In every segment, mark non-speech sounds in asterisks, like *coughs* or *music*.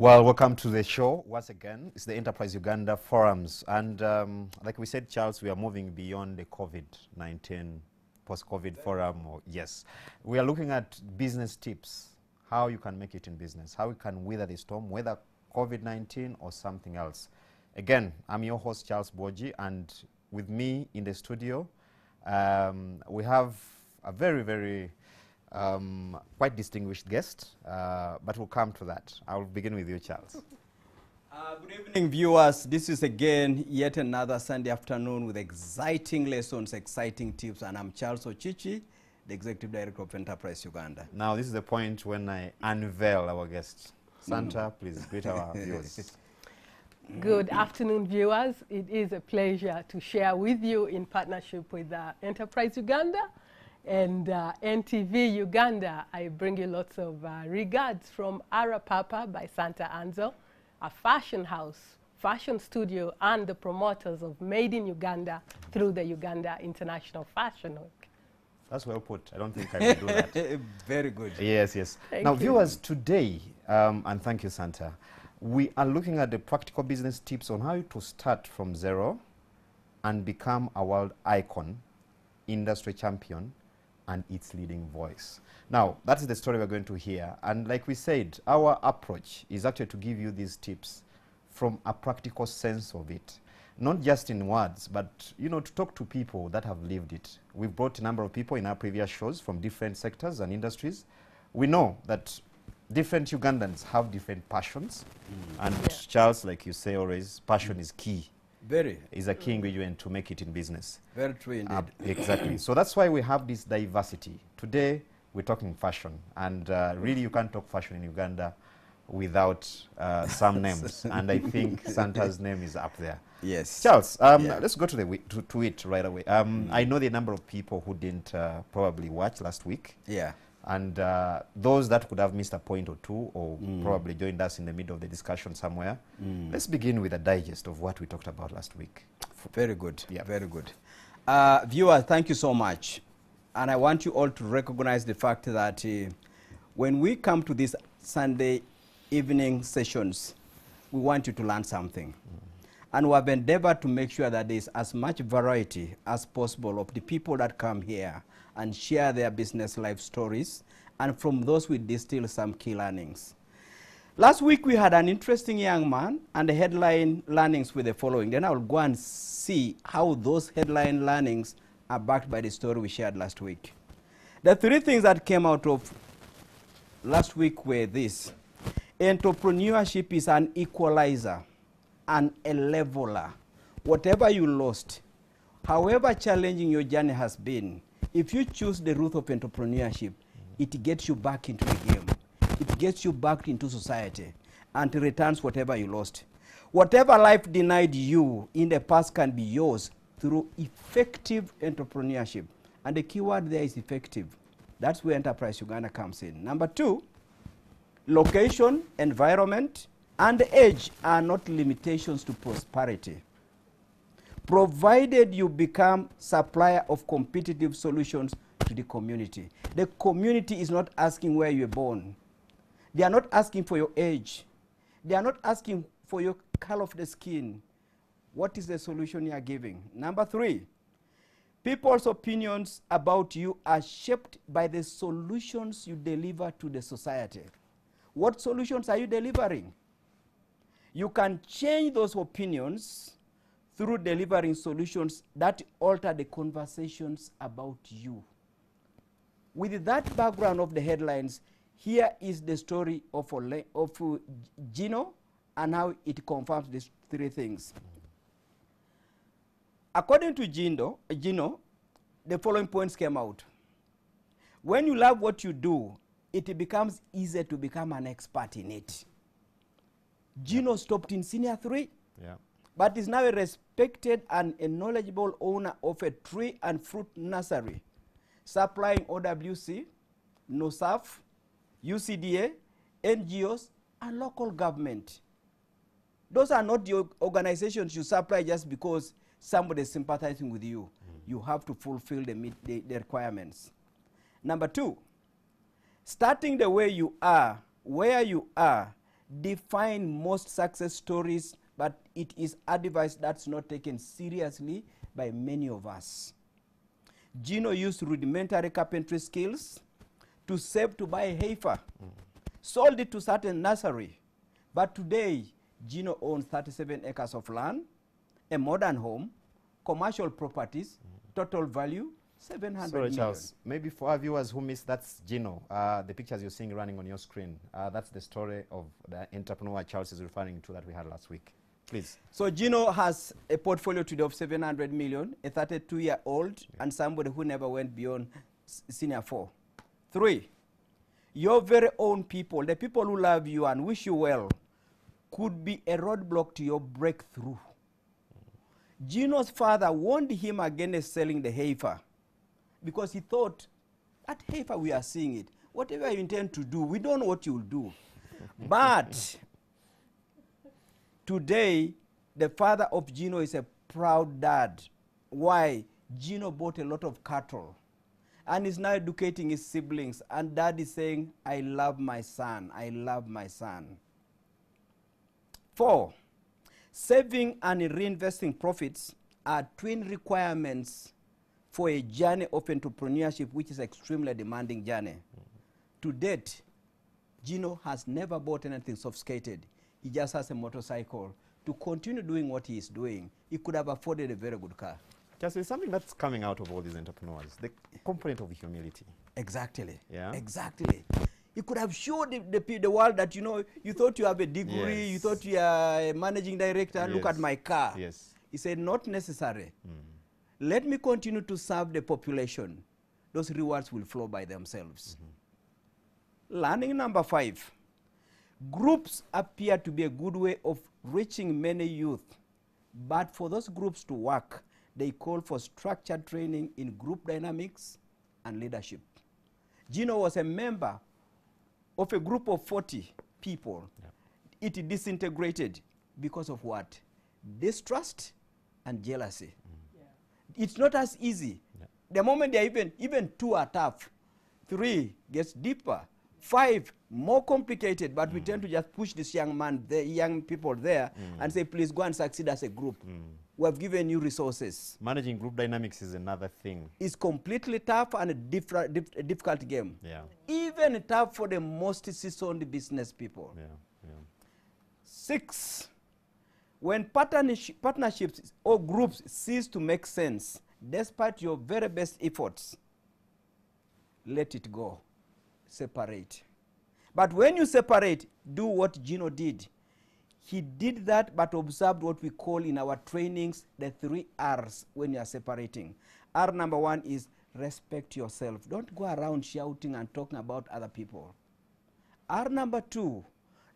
Well, welcome to the show once again. It's the Enterprise Uganda Forums. And um, like we said, Charles, we are moving beyond the COVID 19 post COVID forum. Or, yes. We are looking at business tips how you can make it in business, how you can weather the storm, whether COVID 19 or something else. Again, I'm your host, Charles Boji, and with me in the studio, um, we have a very, very um, quite distinguished guest, uh, but we'll come to that. I'll begin with you, Charles. *laughs* Uh, good evening, viewers. This is again yet another Sunday afternoon with exciting lessons, exciting tips, and I'm Charles Ocici, the Executive Director of Enterprise Uganda. Now, this is the point when I unveil our guest. Santa, please greet our *laughs* viewers. Good afternoon, viewers. It is a pleasure to share with you in partnership with uh, Enterprise Uganda and uh, NTV Uganda. I bring you lots of uh, regards from Arapapa by Santa Anzo, a fashion house, fashion studio, and the promoters of Made in Uganda through the Uganda International Fashion Week. That's well put. I don't think I will do that. *laughs* Very good. Yes, yes. Thank now, you. viewers, today, um, and thank you, Santa, we are looking at the practical business tips on how to start from zero and become a world icon, industry champion, and its leading voice. Now, that's the story we're going to hear. And like we said, our approach is actually to give you these tips from a practical sense of it. Not just in words, but you know, to talk to people that have lived it. We've brought a number of people in our previous shows from different sectors and industries. We know that different Ugandans have different passions. Mm. And Yeah. Charles, like you say always, passion mm. is key, Very, is a key ingredient to make it in business. very true indeed. Uh, exactly. so that's why we have this diversity. Today, we're talking fashion. And uh, really, you can't talk fashion in Uganda without uh, some *laughs* names. and I think Santa's name is up there. yes. Charles, um, Yeah. let's go to, the to, to it right away. Um, mm. I know the number of people who didn't uh, probably watch last week. Yeah. And uh, those that could have missed a point or two or Mm. probably joined us in the middle of the discussion somewhere. Mm. Let's begin with a digest of what we talked about last week. Very good. Yeah. Very good. Uh, viewers, thank you so much. And I want you all to recognize the fact that uh, when we come to these Sunday evening sessions, we want you to learn something. And we have endeavored to make sure that there is as much variety as possible of the people that come here and share their business life stories. And from those, we distill some key learnings. Last week we had an interesting young man, and the headline learnings were the following. Then I will go and see how those headline learnings are backed by the story we shared last week. The three things that came out of last week were this entrepreneurship is an equalizer and a leveler. Whatever you lost, however challenging your journey has been, if you choose the route of entrepreneurship, it gets you back into the game. It gets you back into society and returns whatever you lost. Whatever life denied you in the past can be yours through effective entrepreneurship. And the key word there is effective. That's where Enterprise Uganda comes in. Number two, location, environment, and age are not limitations to prosperity. Provided you become supplier of competitive solutions to the community. The community is not asking where you were born. They are not asking for your age. They are not asking for your color of the skin. What is the solution you are giving? Number three, people's opinions about you are shaped by the solutions you deliver to the society. What solutions are you delivering? You can change those opinions through delivering solutions that alter the conversations about you. With that background of the headlines, here is the story of, Ole- of uh, Gino and how it confirms these three things. According to Gino, Gino, the following points came out. When you love what you do, it becomes easier to become an expert in it. Gino stopped in senior three, Yeah. but is now a respected and a knowledgeable owner of a tree and fruit nursery, supplying OWC, NUSAF, UCDA, NGOs, and local government. Those are not the organizations you supply just because somebody is sympathizing with you. Mm. You have to fulfill the, meet, the, the requirements. Number two, starting the way you are, where you are, define most success stories, but it is advice that's not taken seriously by many of us. Gino used rudimentary carpentry skills to save to buy heifer, sold it to certain nursery. But today, Gino owns 37 acres of land, a modern home, commercial properties, total value 700 Sorry, million. Charles. Maybe for our viewers who missed, that's Gino. Uh, the pictures you're seeing running on your screen. Uh, that's the story of the entrepreneur Charles is referring to that we had last week. Please. So Gino has a portfolio today of 700 million, a 32-year-old, and somebody who never went beyond senior four. Three, your very own people, the people who love you and wish you well, could be a roadblock to your breakthrough. Gino's father warned him against selling the heifer because he thought, at heifer we are seeing it, whatever you intend to do, we don't know what you'll do. *laughs* but Today, the father of Gino is a proud dad. Why? Gino bought a lot of cattle and is now educating his siblings. And dad is saying, I love my son. I love my son. Four, saving and reinvesting profits are twin requirements for a journey of entrepreneurship, which is extremely demanding journey. To date, Gino has never bought anything sophisticated. He just has a motorcycle. To continue doing what he is doing, he could have afforded a very good car. Just something that's coming out of all these entrepreneurs the component of humility. Exactly. Yeah. Exactly. He could have showed the, the, the world that, you know, you thought you have a degree, you thought you are a managing director, look at my car. Yes. He said, not necessary. Mm. Let me continue to serve the population. Those rewards will flow by themselves. Learning number five. Groups appear to be a good way of reaching many youth, but for those groups to work, they call for structured training in group dynamics and leadership. Gino was a member of a group of 40 people. It disintegrated because of what? Distrust and jealousy. It's not as easy. The moment they are even, even two are tough, three gets deeper, five more complicated, but we tend to just push this young man, the young people there, mm. and say, please go and succeed as a group. Mm. We have given you resources. Managing group dynamics is another thing. It's completely tough and a, diffra- dif- a difficult game. Yeah. Even tough for the most seasoned business people. Yeah. Yeah. Six, when partnerships or groups cease to make sense, despite your very best efforts, let it go. Separate. But when you separate, do what Gino did. He did that, but observed what we call in our trainings the three R's when you are separating. R number one is respect yourself. Don't go around shouting and talking about other people. R number two,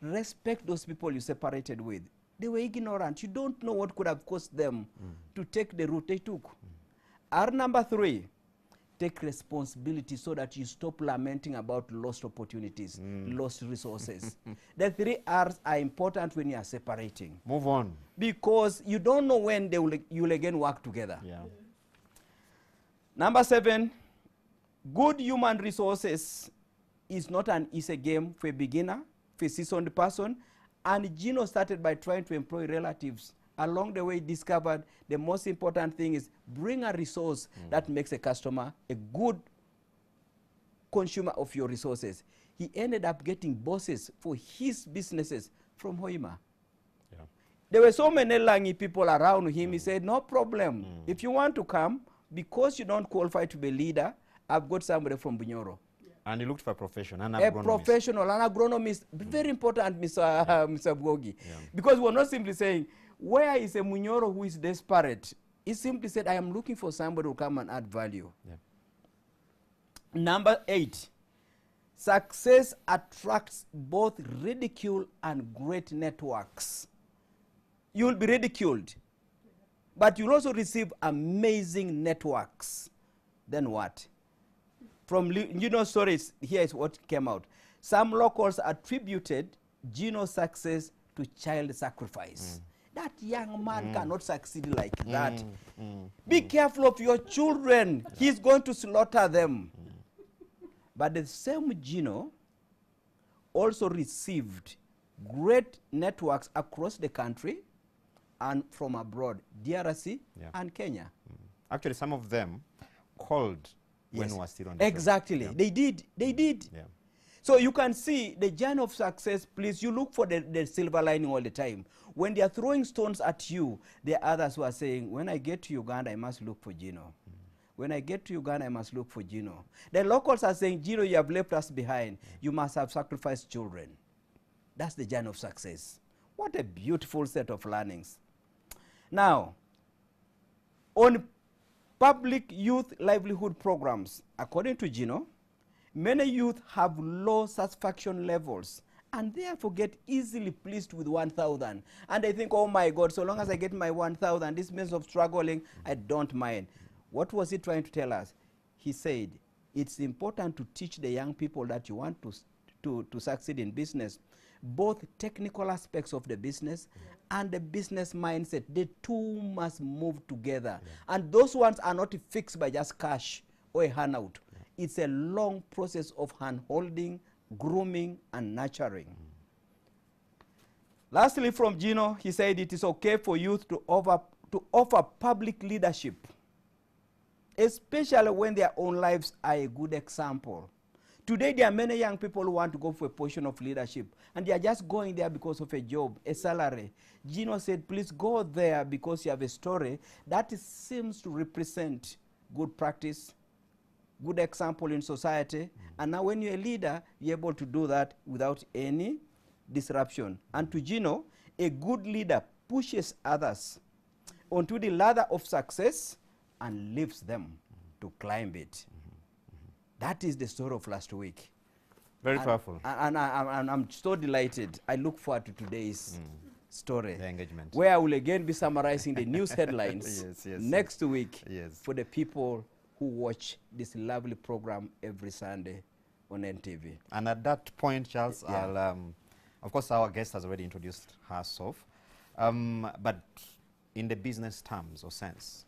respect those people you separated with. They were ignorant. You don't know what could have caused them to take the route they took. R number three, take responsibility so that you stop lamenting about lost opportunities, mm. lost resources. *laughs* the three R's are important when you are separating Move on. because you don't know when they will, you will again work together. Yeah. Number seven, good human resources is not an easy game for a beginner, for a seasoned person. And Gino started by trying to employ relatives. Along the way, he discovered the most important thing is bring a resource mm. that makes a customer a good consumer of your resources. He ended up getting bosses for his businesses from Hoima. Yeah. There were so many Langi people around him. He mm. said, No problem. Mm. If you want to come, because you don't qualify to be leader, I've got somebody from Bunyoro. And he looked for a profession, an A professional, an agronomist, very important, Mr. Uh, Mr. Bwogi. Yeah. Because we're not simply saying, Where is a Munyoro who is desperate? He simply said, I am looking for somebody who come and add value. Yeah. Number eight, success attracts both ridicule and great networks. You will be ridiculed, but you'll also receive amazing networks. Then what? From you stories, here is what came out. Some locals attributed Gino's success to child sacrifice. Mm. That young man mm. cannot succeed like mm, that. Be careful of your children. He's going to slaughter them. But the same Gino also received great networks across the country and from abroad, DRC Yeah. and Kenya. Actually, some of them called Yes. we were still on the. Exactly. Yeah. They did. They mm. did. Yeah. So you can see the journey of success, please, you look for the, the silver lining all the time. When they are throwing stones at you, there are others who are saying, when I get to Uganda, I must look for Gino. Mm. When I get to Uganda, I must look for Gino. The locals are saying, Gino, you have left us behind. Mm. You must have sacrificed children. That's the journey of success. What a beautiful set of learnings. Now, on public youth livelihood programs, according to Gino, many youth have low satisfaction levels and therefore get easily pleased with 1,000. And they think, oh my God, so long as I get my 1,000, this means of struggling, I don't mind. What was he trying to tell us? He said, it's important to teach the young people that you want to, to, to succeed in business, both technical aspects of the business and the business mindset. The two must move together. And those ones are not fixed by just cash or a handout. It's a long process of hand holding, grooming, and nurturing. Mm. Lastly, from Gino, he said it is okay for youth to offer, to offer public leadership, especially when their own lives are a good example. Today, there are many young people who want to go for a position of leadership, and they are just going there because of a job, a salary. Gino said, please go there because you have a story that seems to represent good practice, good example in society. And now, when you're a leader, you're able to do that without any disruption. And to Gino, a good leader pushes others onto the ladder of success and lifts them to climb it. That is the story of last week. Very And- powerful. And, I, I'm so delighted. I look forward to today's story. The engagement. Where I will again be summarizing the news headlines *laughs* Yes, yes, next week Yes. for the people who watch this lovely program every Sunday on NTV. And at that point, Charles, Yeah. I'll, um, of course, our guest has already introduced herself. Um, but in the business terms or sense,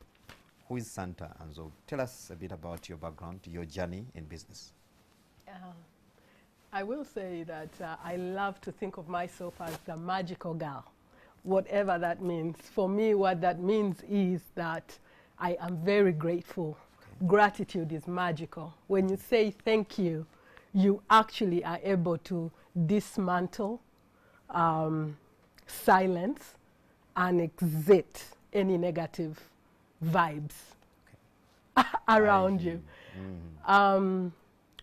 who is Santa Anzo? Tell us a bit about your background, your journey in business. Uh, I will say that uh, I love to think of myself as the magical girl, whatever that means. For me, what that means is that I am very grateful. Gratitude is magical. When you say thank you, you actually are able to dismantle, um, silence, and exit any negative vibes okay. *laughs* around you. Mhm. Um,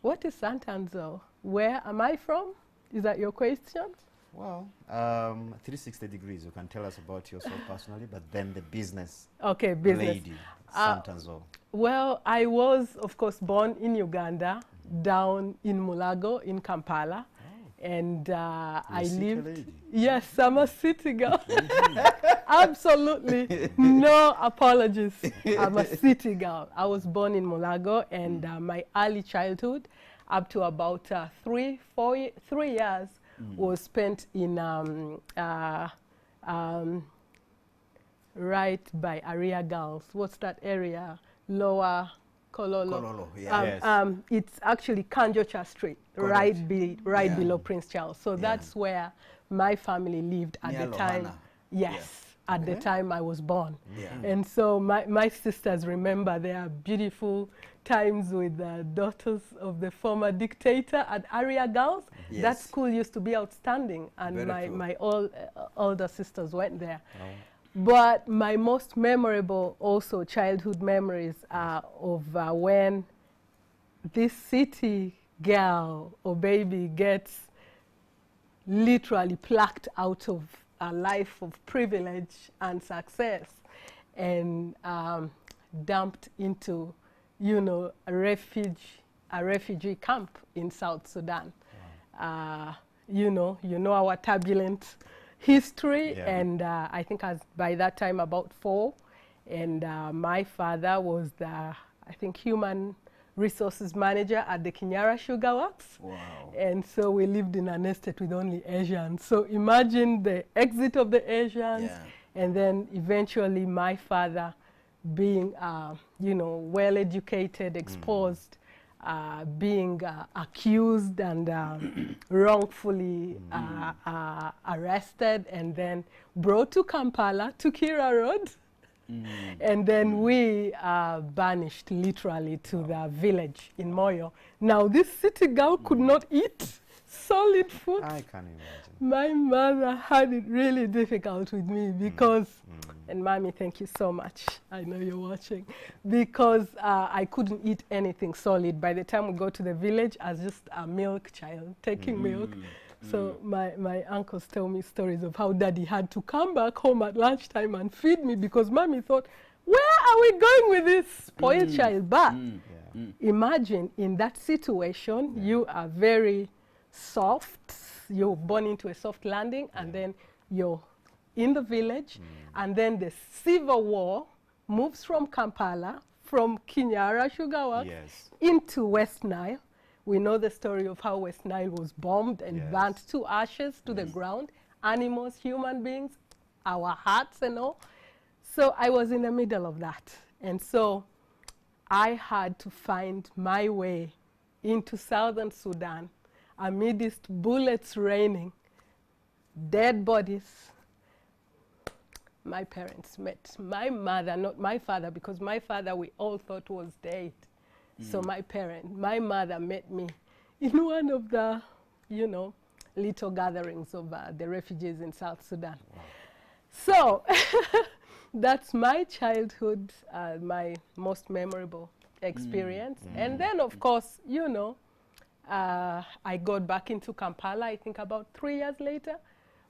what is Santanzo? Where am I from? Is that your question? Well, um, 360 degrees, you can tell us about yourself personally, but then the business, Okay, business. lady, Uh, Santanzo. Well, I was, of course, born in Uganda, mm -hmm. down in Mulago, in Kampala. And uh, I lived. lady. Yes, I'm a city girl. *laughs* *laughs* Absolutely. No apologies. I'm a city girl. I was born in Mulago, and uh, my early childhood, up to about uh, three, four, three years, was spent in um, uh, um, right by Area Girls. What's that area? Lower Kololo. Kololo, yeah. Um, Yes. um, it's actually Kanjokya Street, Correct. right, be, right Yeah. below Prince Charles. So that's where my family lived at Near the time. Lohana. Yes, at the time I was born. Yeah. And so my, my sisters remember their beautiful times with the daughters of the former dictator at Aria Girls. That school used to be outstanding, and Very my, true. my all, uh, older sisters went there. Oh. But my most memorable, also childhood memories, are of uh, when this city girl or baby gets literally plucked out of a life of privilege and success and um, dumped into, you know, a refuge, a refugee camp in South Sudan. Uh, you know, you know our turbulent history, Yeah. and uh, I think I was by that time about four, and uh, my father was the, I think, human resources manager at the Kinyara Sugar Works. Wow. And so we lived in an estate with only Asians. So imagine the exit of the Asians, Yeah. and then eventually my father being, uh, you know, well educated, exposed, uh, being uh, accused and um, *clears throat* wrongfully uh, uh, arrested and then brought to Kampala, to Kira Road. And then we uh, banished literally to the village in Moyo. Now, this city girl could not eat solid food. I can imagine. My mother had it really difficult with me because, and mommy, thank you so much. I know you're watching. Because uh, I couldn't eat anything solid. By the time we go to the village, I was just a milk child, taking mm-hmm. milk. So mm-hmm. my, my uncles tell me stories of how daddy had to come back home at lunchtime and feed me because mommy thought, where are we going with this spoiled mm. child? But mm. Yeah. Mm. imagine in that situation, you are very soft, you're born into a soft landing, and then you're in the village, mm. and then the civil war moves from Kampala, from Kinyara Sugar Works Yes. into West Nile. We know the story of how West Nile was bombed and Yes. burnt to ashes to the mm. ground. Animals, human beings, our hearts and all. So I was in the middle of that. And so I had to find my way into southern Sudan amidst bullets raining, dead bodies. My parents met my mother, not my father, because my father we all thought was dead. So my parent, my mother met me in one of the, you know, little gatherings of uh, the refugees in South Sudan. So *laughs* that's my childhood, uh, my most memorable experience. And then, of course, you know, uh, I got back into Kampala, I think about three years later,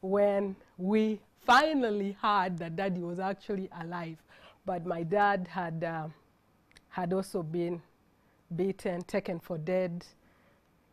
when we finally heard that daddy was actually alive. But my dad had, uh, had also been beaten, taken for dead.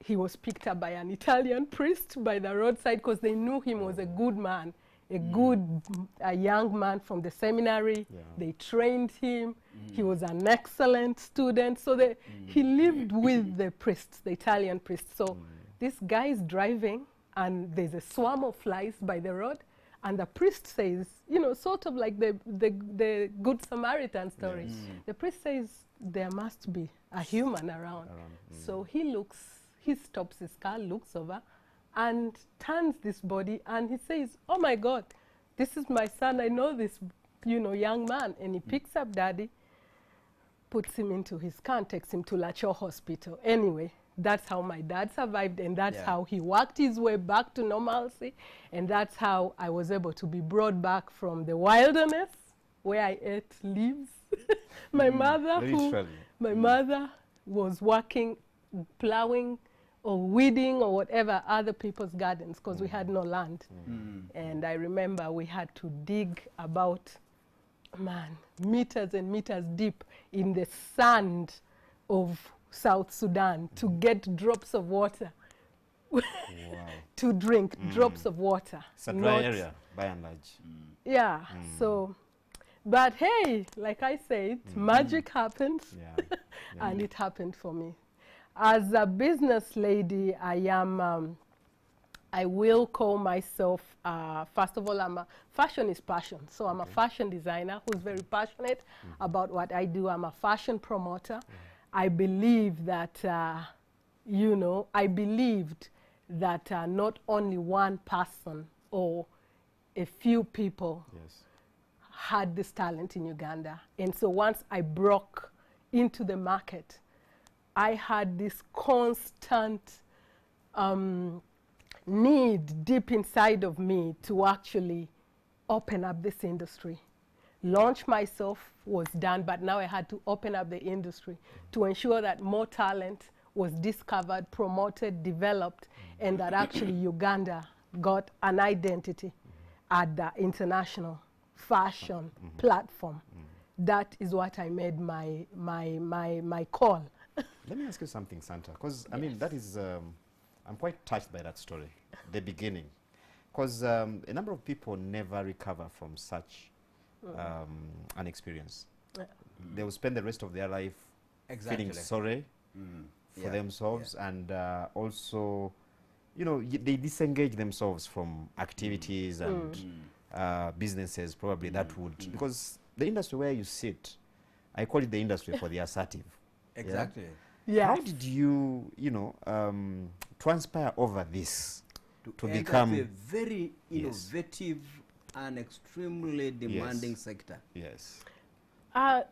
He was picked up by an Italian priest by the roadside because they knew him was a oh. good man, a mm. good a young man from the seminary. Yeah. They trained him. Mm. He was an excellent student. So they, mm. he lived with the priests, the Italian priests. So this guy is driving, and there's a swarm of flies by the road. And the priest says, you know, sort of like the, the, the Good Samaritan story. Yes. Mm. The priest says, there must be a human around. Around, mm. So he looks, he stops his car, looks over, and turns this body, and he says, "Oh my God, this is my son. I know this, you know, young man." And he mm. picks up Daddy, puts him into his car, and takes him to Lacor Hospital. Anyway, that's how my dad survived, and that's Yeah. how he worked his way back to normalcy, and that's how I was able to be brought back from the wilderness where I ate leaves. *laughs* my mm, mother, who Literally. my mm. mother was working, plowing or weeding or whatever other people's gardens because we mm. had no land. And I remember we had to dig about, man, meters and meters deep in the sand of South Sudan to mm. get drops of water Wow. *laughs* to drink, mm. drops of water. It's a dry area, by and large. Mm. Yeah, so, but hey, like I said, magic happens Yeah. *laughs* yeah. and it happened for me. As a business lady, I am. Um, I will call myself. Uh, first of all, I'm a fashion is passion, so I'm a fashion designer who's very passionate mm-hmm. about what I do. I'm a fashion promoter. I believe that, uh, you know, I believed that uh, not only one person or a few people yes. had this talent in Uganda. And so once I broke into the market, I had this constant um, need deep inside of me to actually open up this industry. Launch myself was done, but now I had to open up the industry to ensure that more talent was discovered, promoted, developed, and that actually *coughs* Uganda got an identity at the international fashion platform. That is what I made my, my, my, my call. *laughs* Let me ask you something, Santa, because I mean that is um, I'm quite touched by that story, the beginning, because um, a number of people never recover from such um, an experience. Yeah. They will spend the rest of their life exactly. feeling sorry Mm. for Yeah, themselves yeah. and uh, also, you know, y- they disengage themselves from activities mm. and Mm. uh, businesses probably that would because the industry where you sit, I call it the industry for the assertive. Exactly. How Yes. did you, you know, um, transpire over this to to become? a very innovative Yes. Innovative and extremely demanding sector. Yes. Uh,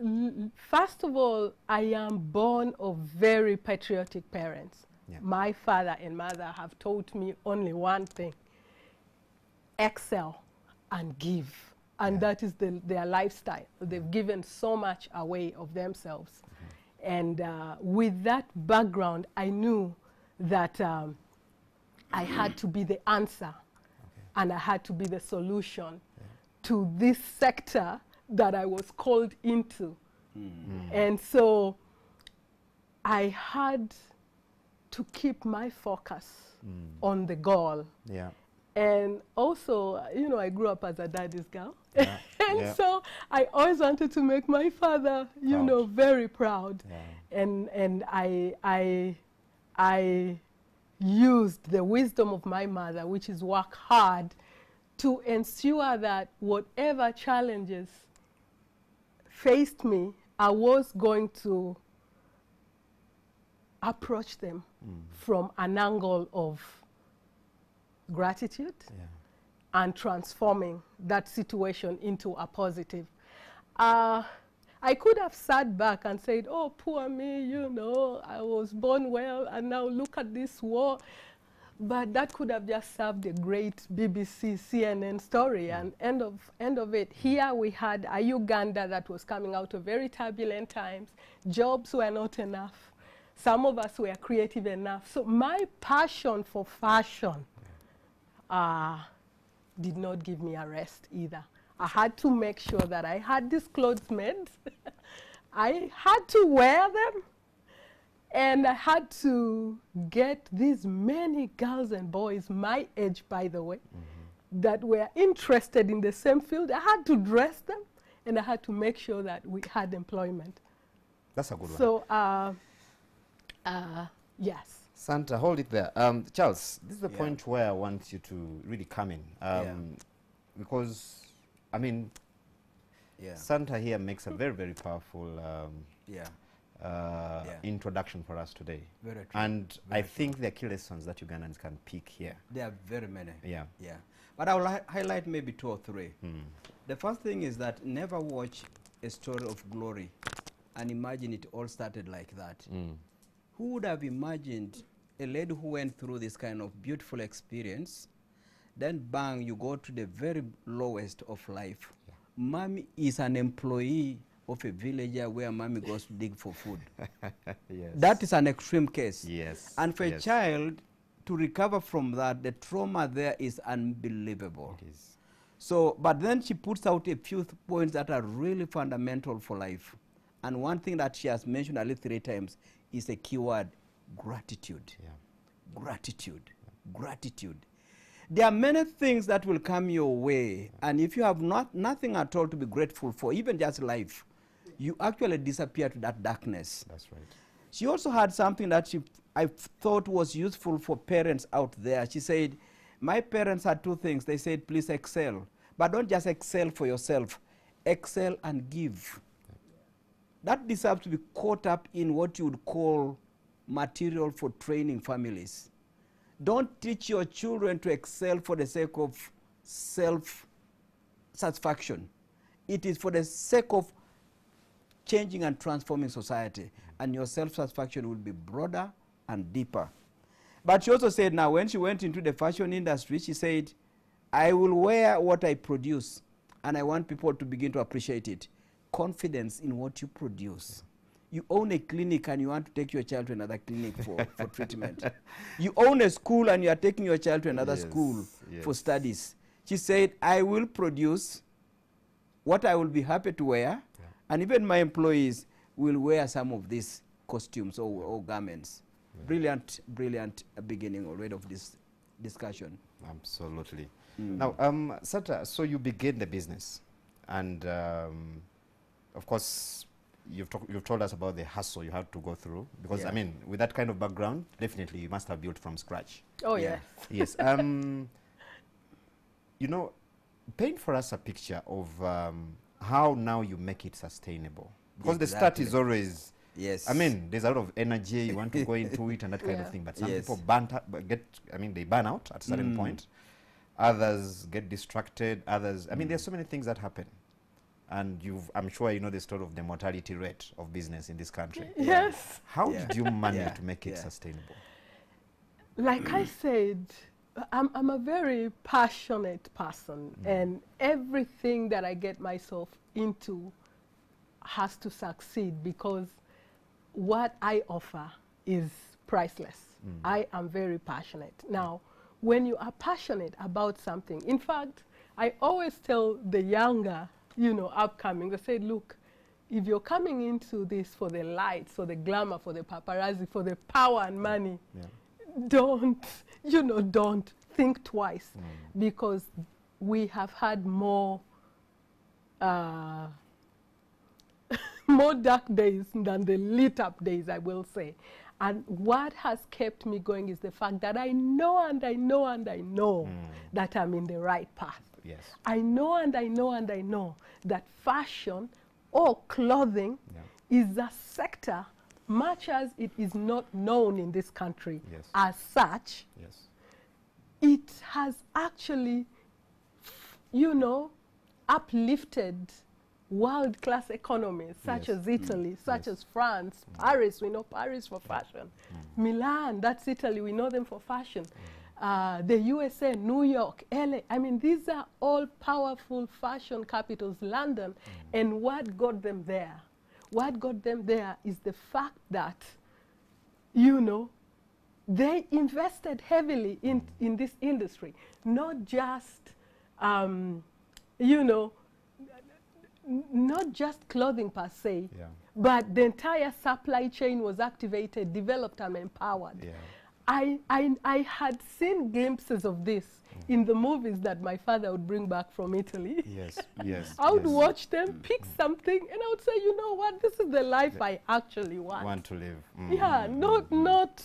first of all, I am born of very patriotic parents. Yeah. My father and mother have taught me only one thing excel and give. And that is the, their lifestyle. They've given so much away of themselves. And uh, with that background, I knew that um, I had to be the answer and I had to be the solution to this sector that I was called into. Hmm. And so I had to keep my focus hmm. on the goal. Yeah. And also, you know, I grew up as a daddy's girl. Yeah, *laughs* and yeah. so I always wanted to make my father, you Proud. know, very proud. Yeah. And, and I, I, I used the wisdom of my mother, which is work hard, to ensure that whatever challenges faced me, I was going to approach them from an angle of gratitude Yeah. and transforming that situation into a positive. Uh, I could have sat back and said, Oh, poor me, you know, I was born well, and now look at this war. But that could have just served a great BBC, CNN story. And end of, end of it, here we had a Uganda that was coming out of very turbulent times. Jobs were not enough. Some of us were creative enough. So my passion for fashion uh, did not give me a rest either. I had to make sure that I had these clothes made. *laughs* I had to wear them. And I had to get these many girls and boys, my age, by the way, that were interested in the same field. I had to dress them and I had to make sure that we had employment. That's a good one. So, uh, uh, yes. Santa, hold it there. Um, Charles, this is the Yeah. point where I want you to really come in. Um, Yeah. Because, I mean, Yeah. Santa here makes a very, very powerful um, Yeah. uh, Yeah. introduction for us today. Very true. And I true. think there are key lessons that Ugandans can pick here. There are very many. Yeah. Yeah. But I will hi- highlight maybe two or three. Mm. The first thing is that never watch a story of glory and imagine it all started like that. Mm. Who would have imagined a lady who went through this kind of beautiful experience, then bang, you go to the very lowest of life. Mommy is an employee of a villager where mommy goes to dig for food. *laughs* yes. That is an extreme case. Yes. And for a child to recover from that, the trauma there is unbelievable. It is. So, but then she puts out a few th- points that are really fundamental for life. And one thing that she has mentioned at least three times is a keyword gratitude. Yeah. Gratitude. Gratitude. There are many things that will come your way, and if you have not nothing at all to be grateful for, even just life, you actually disappear to that darkness. That's right. She also had something that she I thought was useful for parents out there. She said, "My parents had two things. They said, please excel, but don't just excel for yourself. Excel and give." That deserves to be caught up in what you would call material for training families. Don't teach your children to excel for the sake of self satisfaction. It is for the sake of changing and transforming society, and your self satisfaction will be broader and deeper. But she also said, now, when she went into the fashion industry, she said, I will wear what I produce, and I want people to begin to appreciate it. Confidence in what you produce. You own a clinic and you want to take your child to another clinic for, for treatment. You own a school and you are taking your child to another Yes, school for studies. She said, I will produce what I will be happy to wear, and even my employees will wear some of these costumes or, or garments. Brilliant, brilliant uh, beginning already of this discussion. Absolutely. Mm. Now, um, Santa, so you begin the business, and um, of course, you've, talk, you've told us about the hustle you had to go through. Because, Yeah. I mean, with that kind of background, definitely you must have built from scratch. Oh, Yeah. yeah. *laughs* yes. Um, you know, paint for us a picture of um, how now you make it sustainable. Because the start is Exactly. always Yes. I mean, there's a lot of energy, you want to go into it and that kind *laughs* Yeah. of thing. But some Yes. people burn get, I mean, they burn out at a certain Mm. point. Others get distracted. Others, I mean, there's so many things that happen. And you've, I'm sure you know the story of the mortality rate of business in this country. *laughs* Yes. How Yeah. did you manage Yeah. to make it Yeah. sustainable? like I said, I'm, I'm a very passionate person, mm. and everything that I get myself into has to succeed because what I offer is priceless. Mm. I am very passionate. Now, when you are passionate about something, in fact, I always tell the younger, you know, upcoming, I say, look, if you're coming into this for the lights, for the glamour, for the paparazzi, for the power and money, Yeah. don't, you know, don't think twice because we have had more, uh, *laughs* more dark days than the lit up days, I will say. And what has kept me going is the fact that I know and I know and I know that I'm in the right path. Yes. I know and I know and I know that fashion or clothing Yeah. is a sector, much as it is not known in this country Yes. as such, Yes. it has actually, you know, uplifted world class economies such Yes. as mm. Italy, such Yes. as France, mm. Paris, we know Paris for mm. fashion. Milan, that's Italy, we know them for fashion. Uh, the USA, New York, LA. I mean, these are all powerful fashion capitals, London. And what got them there? What got them there is the fact that, you know, they invested heavily in, in this industry, not just, um, you know, not just clothing per se, Yeah. but the entire supply chain was activated, developed, and empowered. Yeah. I, I, I had seen glimpses of this in the movies that my father would bring back from Italy. Yes. Yes. *laughs* I would yes. watch them, mm, pick mm. something, and I would say, you know what, this is the life I actually want. Want to live. Mm. Yeah, mm, not not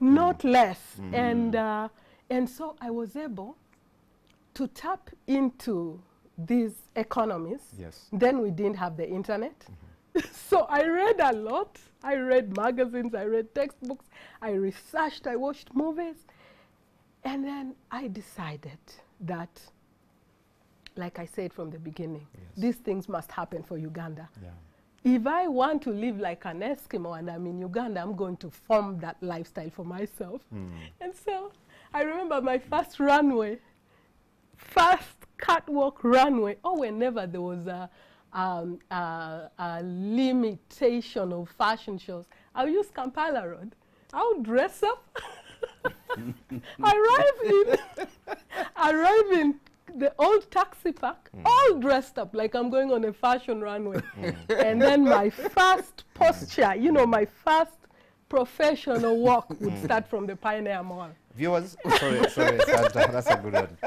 not less. And uh, and so I was able to tap into these economies. Yes. Then we didn't have the internet. Mm-hmm. *laughs* so I read a lot. I read magazines, I read textbooks, I researched, I watched movies. And then I decided that, like I said from the beginning, Yes. these things must happen for Uganda Yeah. if I want to live like an Eskimo and I'm in Uganda, I'm going to form that lifestyle for myself. Hmm. And so I remember my first runway, first catwalk runway, or whenever there was a, um, a, a limitation of fashion shows, I'll use Kampala Road. I'll dress up, *laughs* arrive in, *laughs* arrive in the old taxi park, hmm. all dressed up like I'm going on a fashion runway. Hmm. *laughs* and then my first posture, you know, my first professional walk would hmm. start from the Pioneer Mall. Viewers, sorry, sorry, Santa, that's a good one.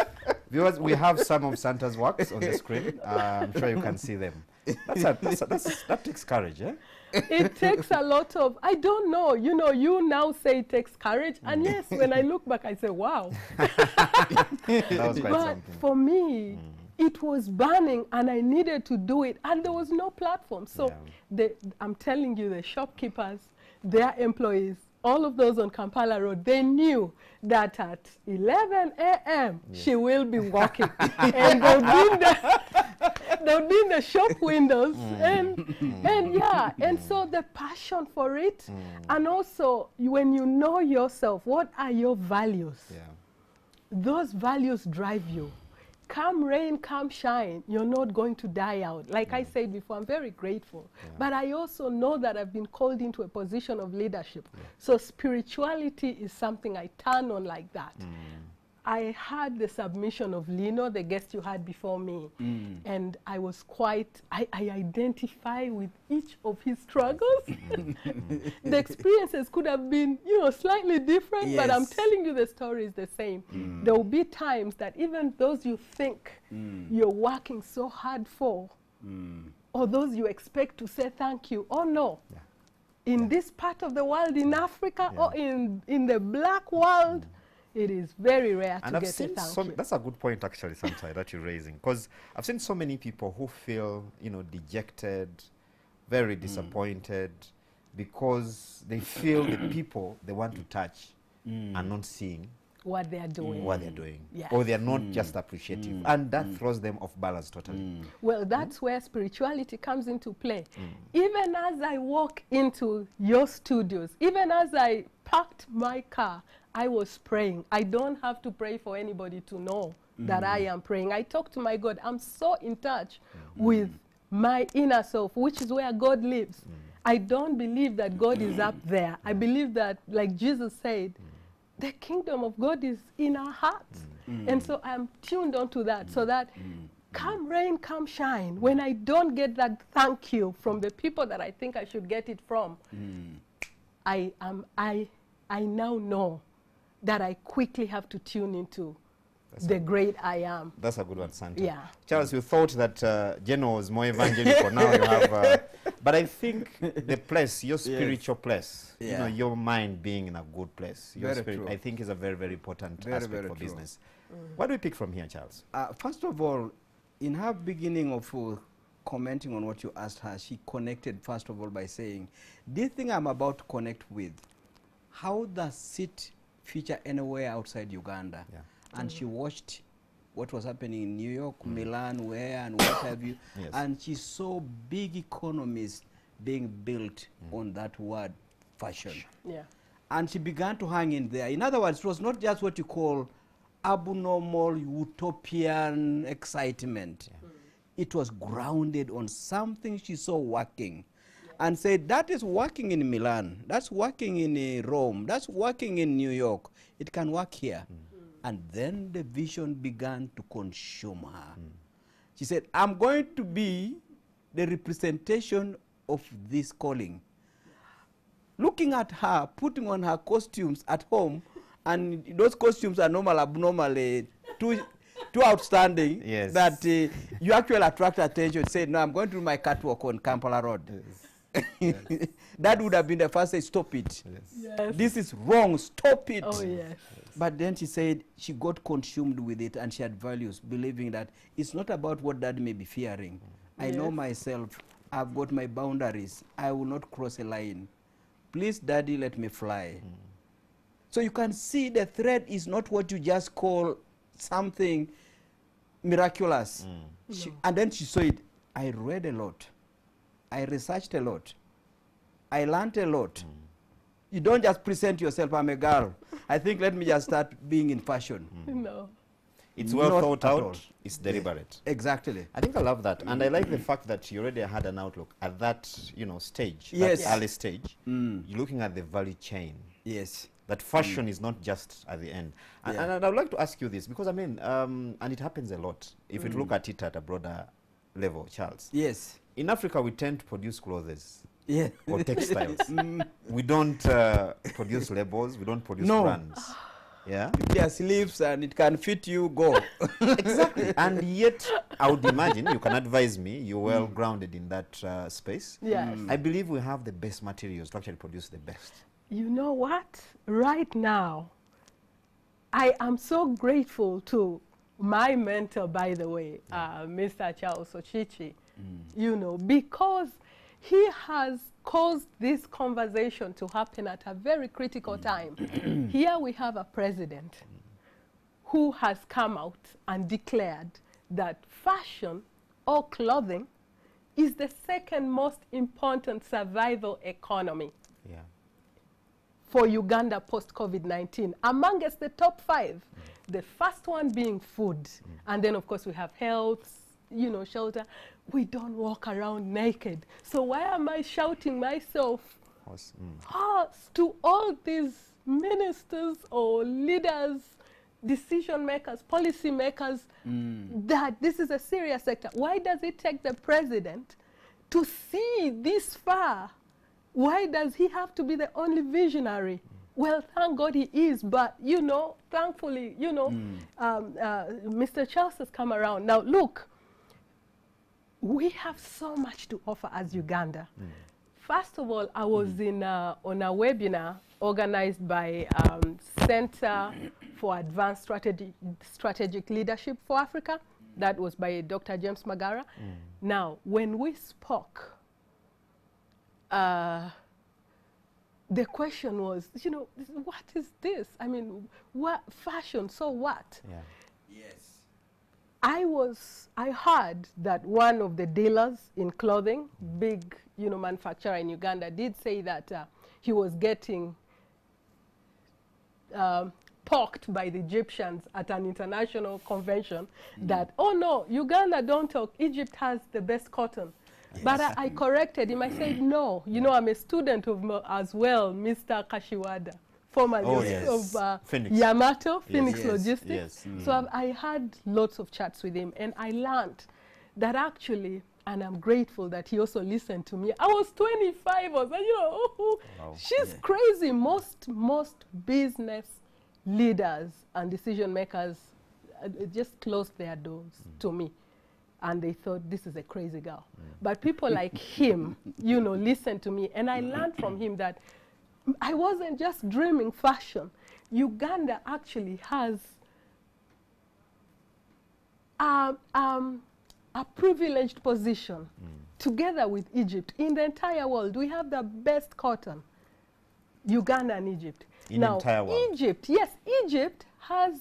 Viewers, we have some of Santa's works on the screen. Uh, I'm sure you can see them. That's a, that's a, that's, that takes courage, eh? it takes a lot of i don't know you know you now say it takes courage and yes when i look back i say wow *laughs* That was quite but something. for me it was burning and i needed to do it and there was no platform so Yeah. the, i'm telling you the shopkeepers their employees all of those on kampala road they knew that at 11 a.m she will be *laughs* walking. And they'll be in the *laughs* they'll be in the shop windows. Mm. And mm. and yeah and so the passion for it mm. and also when you know yourself what are your values? Yeah. those values drive you. Come rain, come shine, you're not going to die out. Like I said before, I'm very grateful. But I also know that I've been called into a position of leadership. So spirituality is something I turn on like that. Mm. I had the submission of Lino, the guest you had before me, mm. and I was quite, I, I identify with each of his struggles. *laughs* the experiences could have been, you know, slightly different, but I'm telling you the story is the same. Mm. There will be times that even those you think mm. you're working so hard for, or those you expect to say thank you, oh no. In this part of the world, in Africa, or in, in the black world, it is very rare And to I've get a thank so, you. that's a good point actually, Santa, that you're raising. Because I've seen so many people who feel, you know, dejected, very mm. disappointed, because they feel the *coughs* people they want to touch mm. are not seeing what they are mm. doing. what they're doing, Yeah. or they're not just appreciative, and that throws them off balance totally. Well, that's where spirituality comes into play. Even as I walk into your studios, even as I parked my car, I was praying. I don't have to pray for anybody to know that I mm. am praying. I talk to my God. I'm so in touch mm. with my inner self, which is where God lives. Mm. I don't believe that God is up there. I believe that, like Jesus said, the kingdom of God is in our hearts. And so I'm tuned onto that so that come rain, come shine. When I don't get that thank you from the people that I think I should get it from, I, am, I, I now know that I quickly have to tune into the great I am. That's a good one, Santa. Yeah. Charles, you thought that uh, Jeno was more evangelical. *laughs* now you have, uh, but I think the place, your spiritual place, you know, your mind being in a good place, your Very spirit, true. I think is a very, very important Very, aspect very for true. business. What do we pick from here, Charles? Uh, first of all, in her beginning of uh, commenting on what you asked her, she connected first of all by saying, "This thing I'm about to connect with, how does it feature anywhere outside Uganda?" Yeah. And mm. she watched what was happening in New York, mm. Milan, where and what *coughs* have you, Yes. and she saw big economies being built mm. on that word fashion Yeah. and she began to hang in there. In other words, it was not just what you call abnormal utopian excitement. Yeah. Mm. It was grounded on something she saw working and said, that is working in Milan, that's working in uh, Rome, that's working in New York. It can work here. And then the vision began to consume her. She said, I'm going to be the representation of this calling looking at her putting on her costumes at home and those costumes are normal abnormal uh, too too outstanding Yes. that uh, you actually attract attention say no i'm going to do my catwalk on kampala road *laughs* that would have been the first say stop it Yes. this is wrong stop it Oh, yes. but then she said she got consumed with it and she had values, believing that it's not about what dad may be fearing. I know myself, I've got my boundaries. I will not cross a line. Please, daddy, let me fly. Hmm. So you can see the thread is not what you just call something miraculous. Hmm. She, and then she saw it. I read a lot. I researched a lot. I learned a lot. You don't just present yourself, I'm a girl. I think let me just start being in fashion. *laughs* No. It's well Not thought out. all. It's deliberate. Exactly. I think I love that, and I like the fact that you already had an outlook at that, you know, stage, Yes. that early stage. Mm. You're looking at the value chain. Yes. That fashion is not just at the end. And, Yeah. and I would like to ask you this because I mean, um, and it happens a lot. If you look at it at a broader level, Charles. Yes. In Africa, we tend to produce clothes Yeah. or textiles. *laughs* we don't uh, produce labels. We don't produce No. brands. Yeah. There are sleeves and it can fit you, go. *laughs* exactly. *laughs* and yet, I would imagine you can advise me. You're well grounded in that uh, space. Yes. I believe we have the best materials to actually produce the best. You know what? Right now, I am so grateful to my mentor, by the way, uh, Mr. Charles Ocici, Mm. you know, because he has caused this conversation to happen at a very critical mm. time. *clears throat* Here we have a president who has come out and declared that fashion or clothing is the second most important survival economy Yeah. for Uganda post COVID 19, amongst the top five. Mm. The first one being food. And then, of course, we have health, you know, shelter. We don't walk around naked. So, why am I shouting myself hoarse, mm. to all these ministers or leaders, decision makers, policy makers, that this is a serious sector? Why does it take the president to see this far? Why does he have to be the only visionary? Well, thank God he is, but you know, thankfully, you know, um, uh, Mr. Charles has come around. Now, look, we have so much to offer as Uganda. First of all, I was in a, on a webinar organized by um, Center for Advanced Strategy, Strategic Leadership for Africa. That was by Dr. James Magara. Now, when we spoke, uh, the question was, you know, what is this? I mean, what fashion? So what? Yeah. Yes. I was, I heard that one of the dealers in clothing, big, you know, manufacturer in Uganda, did say that uh, he was getting um, poked by the Egyptians at an international convention that, oh no, Uganda don't talk, Egypt has the best cotton. But I, I corrected him. I said, no, you know, I'm a student of Mo- as well, Mr. Kashiwada, formerly Oh, of- yes. of uh, Phoenix. Yamato, Phoenix Yes, Logistics. yes. So I've, I had lots of chats with him, and I learned that actually, and I'm grateful that he also listened to me. I was 25, I was like, you know, oh, Wow. she's Yeah. crazy. Most most business leaders and decision makers uh, just closed their doors to me. And they thought this is a crazy girl. But people like *laughs* him, you know, listened to me. And I learned from him that I wasn't just dreaming fashion. Uganda actually has um, um, a privileged position together with Egypt in the entire world. We have the best cotton, Uganda and Egypt. In now, entire world. Egypt, yes, Egypt has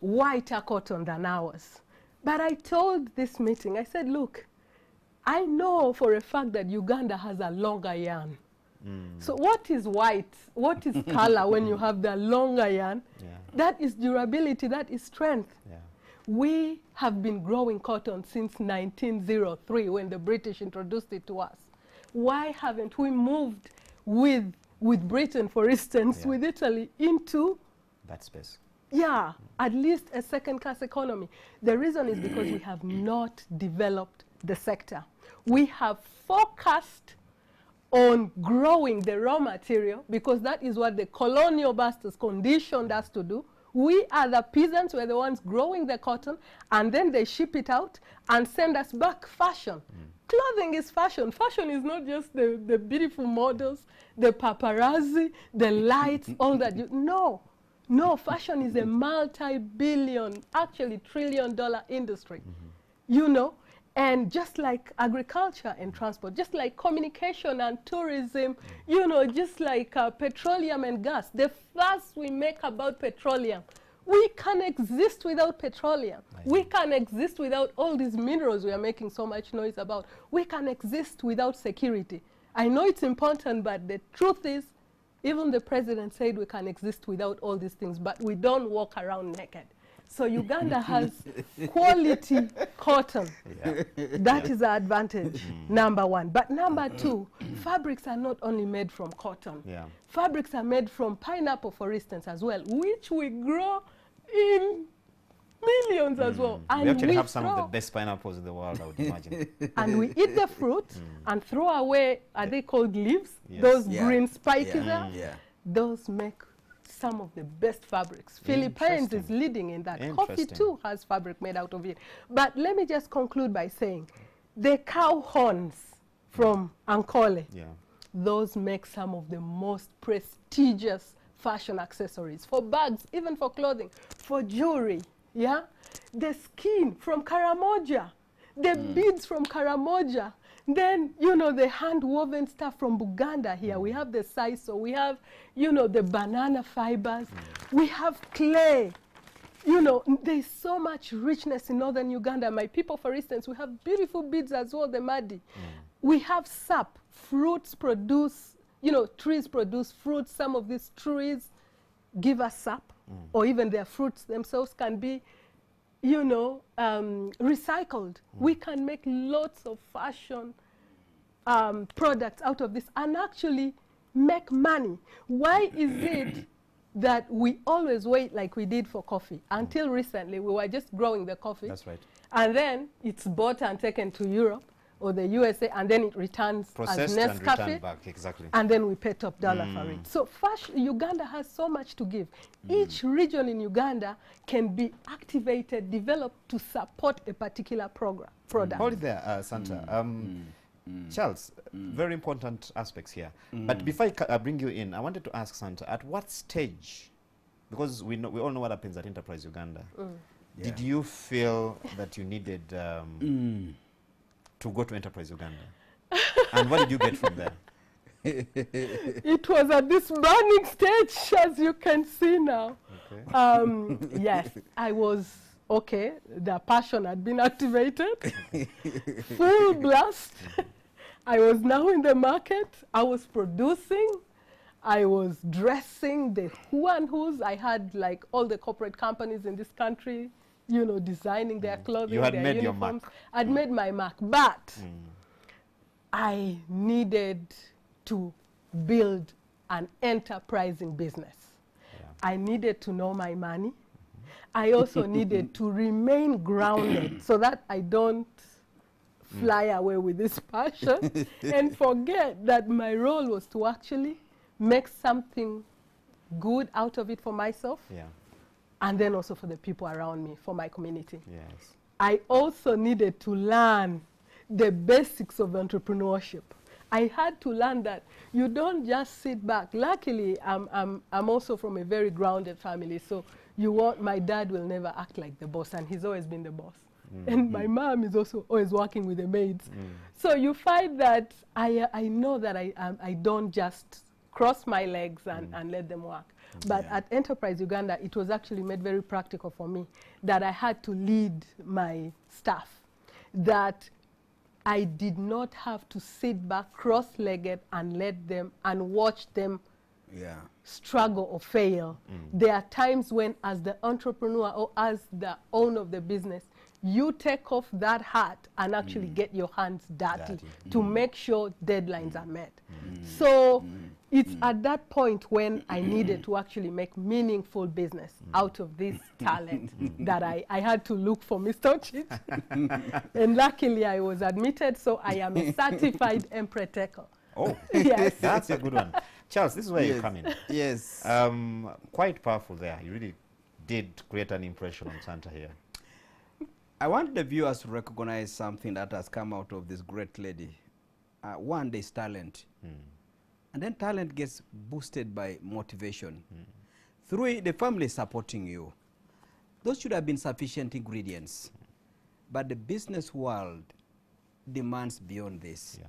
whiter cotton than ours. But I told this meeting, I said, look, I know for a fact that Uganda has a longer yarn. Mm. So what is white? What is *laughs* color when you have the longer yarn? Yeah. That is durability, that is strength. Yeah. We have been growing cotton since 1903 when the British introduced it to us. Why haven't we moved with, with Britain, for instance, Yeah. with Italy, into That space. yeah, at least a second class economy. The reason is because we have not developed the sector. We have focused on growing the raw material because that is what the colonial masters conditioned us to do. We are the peasants, we're the ones growing the cotton, and then they ship it out and send us back fashion. Hmm. Clothing is fashion. Fashion is not just the, the beautiful models, the paparazzi, the lights, *laughs* all that. You, no, no, fashion is a multi billion, actually trillion dollar industry. Mm-hmm. You know, and just like agriculture and transport, just like communication and tourism, you know, just like uh, petroleum and gas, the fuss we make about petroleum, we can exist without petroleum. We can exist without all these minerals we are making so much noise about. We can exist without security. I know it's important, but the truth is, even the president said we can exist without all these things, but we don't walk around naked. So Uganda *laughs* has quality cotton. Yeah. That is our advantage, mm. number one. But number mm. two, fabrics are not only made from cotton. Yeah. Fabrics are made from pineapple, for instance, as well, which we grow in millions as well. Mm. And we actually have some of the best pineapples in the world, I would imagine. *laughs* and we eat the fruit *laughs* and throw away, are they called leaves? Yes. Those Yeah. green spiky Yeah. there? Yeah. Those make some of the best fabrics. Philippines is leading in that. Coffee too has fabric made out of it. But let me just conclude by saying the cow horns from Ankole, yeah. those make some of the most prestigious fashion accessories for bags, even for clothing, for jewelry. Yeah, the skin from Karamoja, the mm. beads from Karamoja. Then you know the hand woven stuff from Buganda. Here we have the sisal, we have you know the banana fibers, we have clay. You know, there's so much richness in northern Uganda. My people, for instance, we have beautiful beads as well, the madi. Mm. We have sap. Fruits produce, you know, trees produce fruits. Some of these trees give us sap, mm. or even their fruits themselves can be, you know, um, recycled. We can make lots of fashion um, products out of this and actually make money. Why is it *coughs* that we always wait like we did for coffee? Until recently, we were just growing the coffee. That's right. And then it's bought and taken to Europe or the USA, and then it returns Processed as and Nescafe returned back, exactly. and then we pay top dollar for it. Mm. So fashion, Uganda has so much to give. Mm. Each region in Uganda can be activated, developed to support a particular program, mm. product. Hold it there, uh, Santa. Um, Charles, very important aspects here. But before I ca- uh, bring you in, I wanted to ask Santa, at what stage, because we, know, we all know what happens at Enterprise Uganda, did you feel that you needed um, to go to Enterprise Uganda? and what did you get from there? *laughs* it was at this burning stage, as you can see now. Okay. Um, yes, I was okay. The passion had been activated, *laughs* full blast. I was now in the market. I was producing. I was dressing the who and who's. I had like all the corporate companies in this country, you know, designing their mm. clothing, had their made your uniforms. mark. I'd made my mark, but mm. I needed to build an enterprising business. I needed to know my money. Mm-hmm. I also needed to remain grounded *coughs* so that I don't mm. fly away with this passion *laughs* and forget that my role was to actually make something good out of it for myself Yeah. And then also for the people around me, for my community. Yes. I also needed to learn the basics of entrepreneurship. I had to learn that you don't just sit back. Luckily, I'm, I'm, I'm also from a very grounded family, so you want, my dad will never act like the boss, and he's always been the boss. And my mom is also always working with the maids. So you find that I, uh, I know that I, um, I don't just cross my legs and, and let them work. But Yeah. at Enterprise Uganda, it was actually made very practical for me that I had to lead my staff, that I did not have to sit back cross-legged and let them and watch them Yeah. struggle or fail. Mm. There are times when, as the entrepreneur or as the owner of the business, you take off that hat and actually mm. get your hands dirty, Dirty. to mm. make sure deadlines are met. So it's mm. at that point when I mm-hmm. needed to actually make meaningful business mm. out of this mm-hmm. talent mm-hmm. that I, I had to look for Mr. Chit. *laughs* and luckily I was admitted, so I am a certified *laughs* empreteco. Oh, *laughs* Yes. that's a good one. Charles, this is where you come in. Yes. Um, quite powerful there. You really did create an impression on Santa here. I want the viewers to recognize something that has come out of this great lady. Uh, one, there's talent. Hmm. And then talent gets boosted by motivation. Hmm. Through it, the family supporting you. Those should have been sufficient ingredients. Hmm. But the business world demands beyond this. Yeah.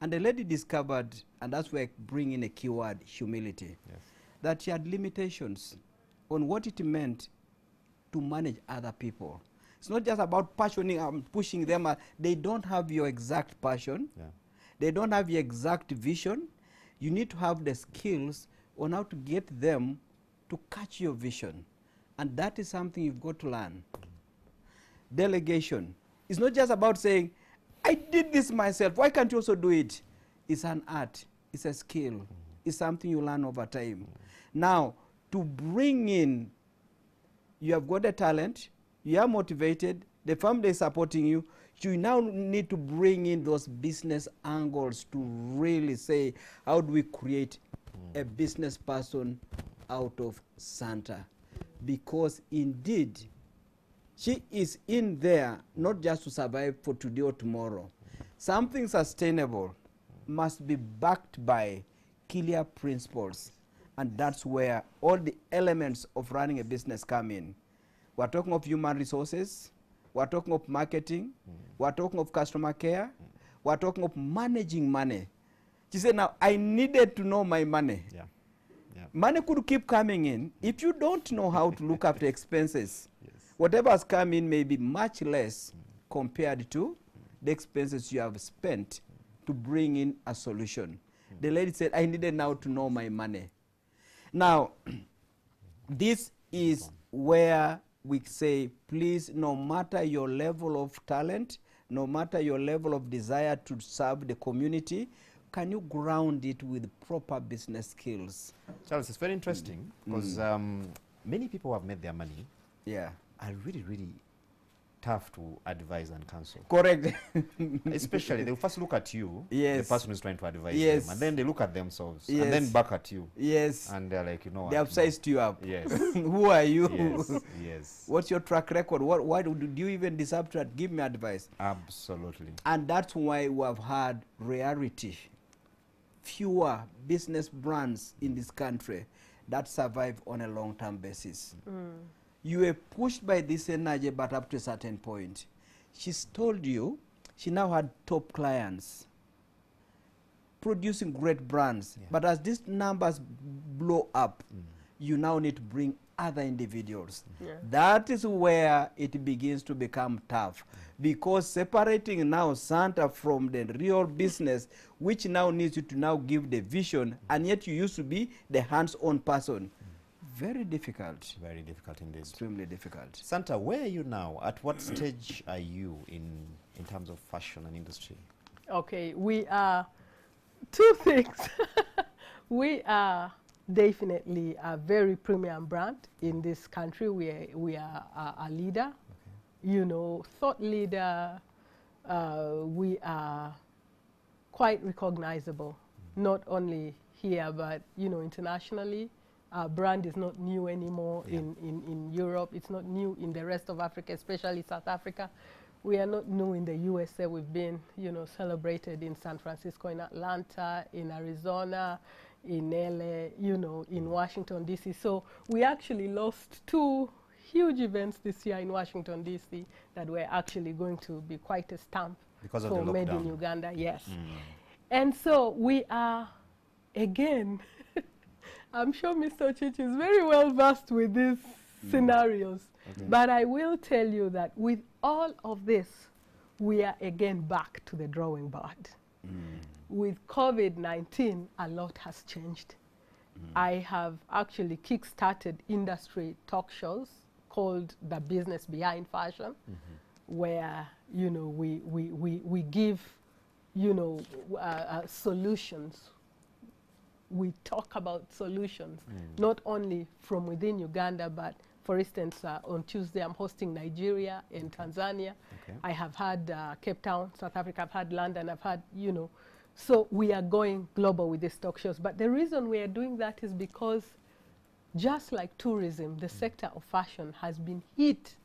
And the lady discovered, and that's where I bring in a keyword, humility, Yes. that she had limitations on what it meant to manage other people. It's not just about passioning and pushing them. uh, They don't have your exact passion. Yeah. They don't have your exact vision. You need to have the skills on how to get them to catch your vision. And that is something you've got to learn. Delegation. It's not just about saying, I did this myself. Why can't you also do it? It's an art, it's a skill, it's something you learn over time. Now, to bring in, you have got a talent, you are motivated, the family is supporting you. You now need to bring in those business angles to really say, how do we create a business person out of Santa? Because indeed, she is in there not just to survive for today or tomorrow. Something sustainable must be backed by clear principles. And that's where all the elements of running a business come in. We're talking of human resources, we're talking of marketing, we're talking of customer care, we're talking of managing money. She said, Now, I needed to know my money. Yeah. Yeah. Money could keep coming in. If you don't know how to look after expenses, *laughs* Yes. whatever has come in may be much less compared to the expenses you have spent to bring in a solution. The lady said, I needed now to know my money. Now, *clears throat* this is where we say, please, no matter your level of talent, no matter your level of desire to serve the community, can you ground it with proper business skills? Charles, it's very interesting because mm. um, many people who have made their money Yeah. are really, really tough to advise and counsel. Correct. *laughs* Especially, they first look at you, Yes. the person who's trying to advise Yes. them, and then they look at themselves, yes. and then back at you, yes. and they're like, you know They have sized you up. Yes. *laughs* Who are you? yes, *laughs* yes, What's your track record? What, why do, do you even deserve to give me advice? absolutely. And that's why we have had rarity, fewer business brands in this country that survive on a long-term basis. You were pushed by this energy, but up to a certain point. She's told you she now had top clients. producing great brands. Yeah. But as these numbers blow up, mm. you now need to bring other individuals. Mm. Yeah. That is where it begins to become tough mm. because separating now Santa from the real business, which now needs you to now give the vision, and yet you used to be the hands-on person. Very difficult. Very difficult indeed. Extremely difficult. Santa, where are you now? At what stage are you in, in terms of fashion and industry? Okay, we are two *laughs* things. *laughs* we are definitely a very premium brand in this country. We are, we are a, a leader, you know, thought leader. Uh, we are quite recognizable, not only here but you know internationally. Our brand is not new anymore Yeah. in, in, in Europe. It's not new in the rest of Africa, especially South Africa. We are not new in the USA. We've been, you know, celebrated in San Francisco, in Atlanta, in Arizona, in LA, you know, in Washington D.C. So we actually lost two huge events this year in Washington D.C. that were actually going to be quite a stamp Because of for the made in. Uganda. Yes. Mm. And so we are, again, *laughs* I'm sure Mr. Chich is very well versed with these scenarios. Okay. But I will tell you that with all of this, we are again back to the drawing board. With COVID 19, a lot has changed. I have actually kick-started industry talk shows called The Business Behind Fashion, where you know we, we, we, we give you know uh, uh, solutions. We talk about solutions, not only from within Uganda, but for instance, uh, on Tuesday I'm hosting Nigeria and Tanzania. Okay. I have had uh, Cape Town, South Africa, I've had London, I've had, you know. So we are going global with these talk shows. But the reason we are doing that is because just like tourism, the sector of fashion has been hit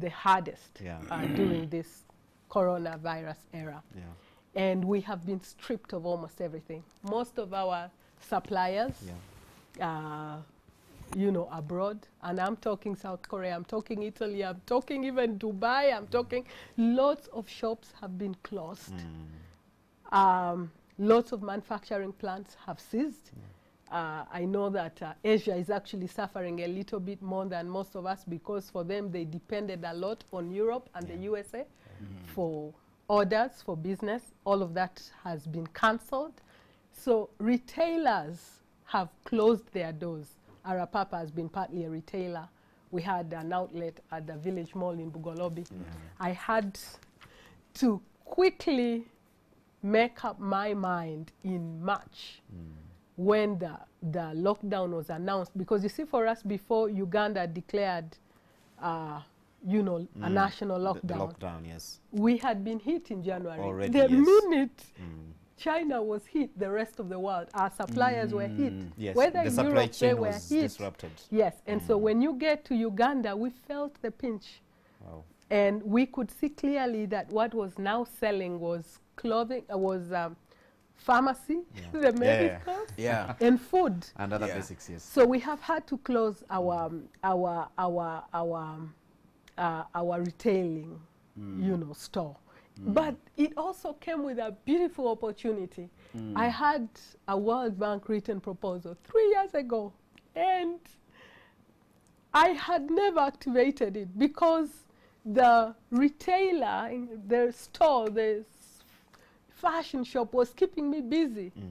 the hardest Yeah. uh, during this coronavirus era. Yeah. And we have been stripped of almost everything. Most of our suppliers, Yeah. uh, you know, abroad. And I'm talking South Korea, I'm talking Italy, I'm talking even Dubai, I'm talking lots of shops have been closed. Mm. Um, lots of manufacturing plants have ceased. Uh, I know that uh, Asia is actually suffering a little bit more than most of us because for them they depended a lot on Europe and the USA for orders for business. All of that has been cancelled. So retailers have closed their doors. Arapapa has been partly a retailer. We had an outlet at the Village Mall in Bugolobi. I had to quickly make up my mind in March when the, the lockdown was announced. Because you see, for us, before Uganda declared, uh, you know, a Mm. national The- the lockdown, lockdown, yes. we had been hit in January. Already, the yes. minute Mm. China was hit, the rest of the world, our suppliers were hit. Mm. Yes. Whether the in supply Europe, they chain were was hit. disrupted. Yes, and so Mm. when you get to Uganda, we felt the pinch. Wow. And we could see clearly that what was now selling was clothing, uh, was um, pharmacy, Yeah. *laughs* the Yeah. medicals, Yeah. and food. And other Yeah. basics, yes. So we have had to close our um, our our our um, uh, our retailing, you know, store. Mm. But it also came with a beautiful opportunity. Mm. I had a World Bank written proposal three years ago, and I had never activated it because the retailer, in the store, the fashion shop was keeping me busy. Mm.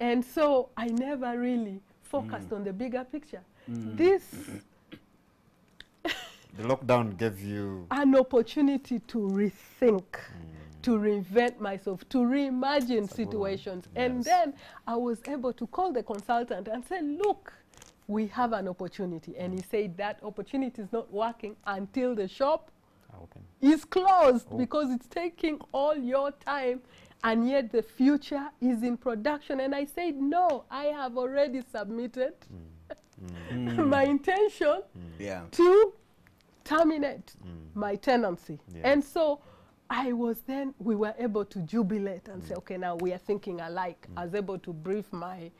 And so I never really focused mm. on the bigger picture. This The lockdown gave you. an opportunity to rethink, to reinvent myself, to reimagine That's a good one. situations. And then I was able to call the consultant and say, look, we have an opportunity. And he said that opportunity is not working until the shop Ah, open. is closed Oh. because it's taking all your time and yet the future is in production and i said no i have already submitted *laughs* my intention Yeah. to terminate my tenancy. Yes. and so i was then we were able to jubilate and say okay now we are thinking alike. I was able to brief my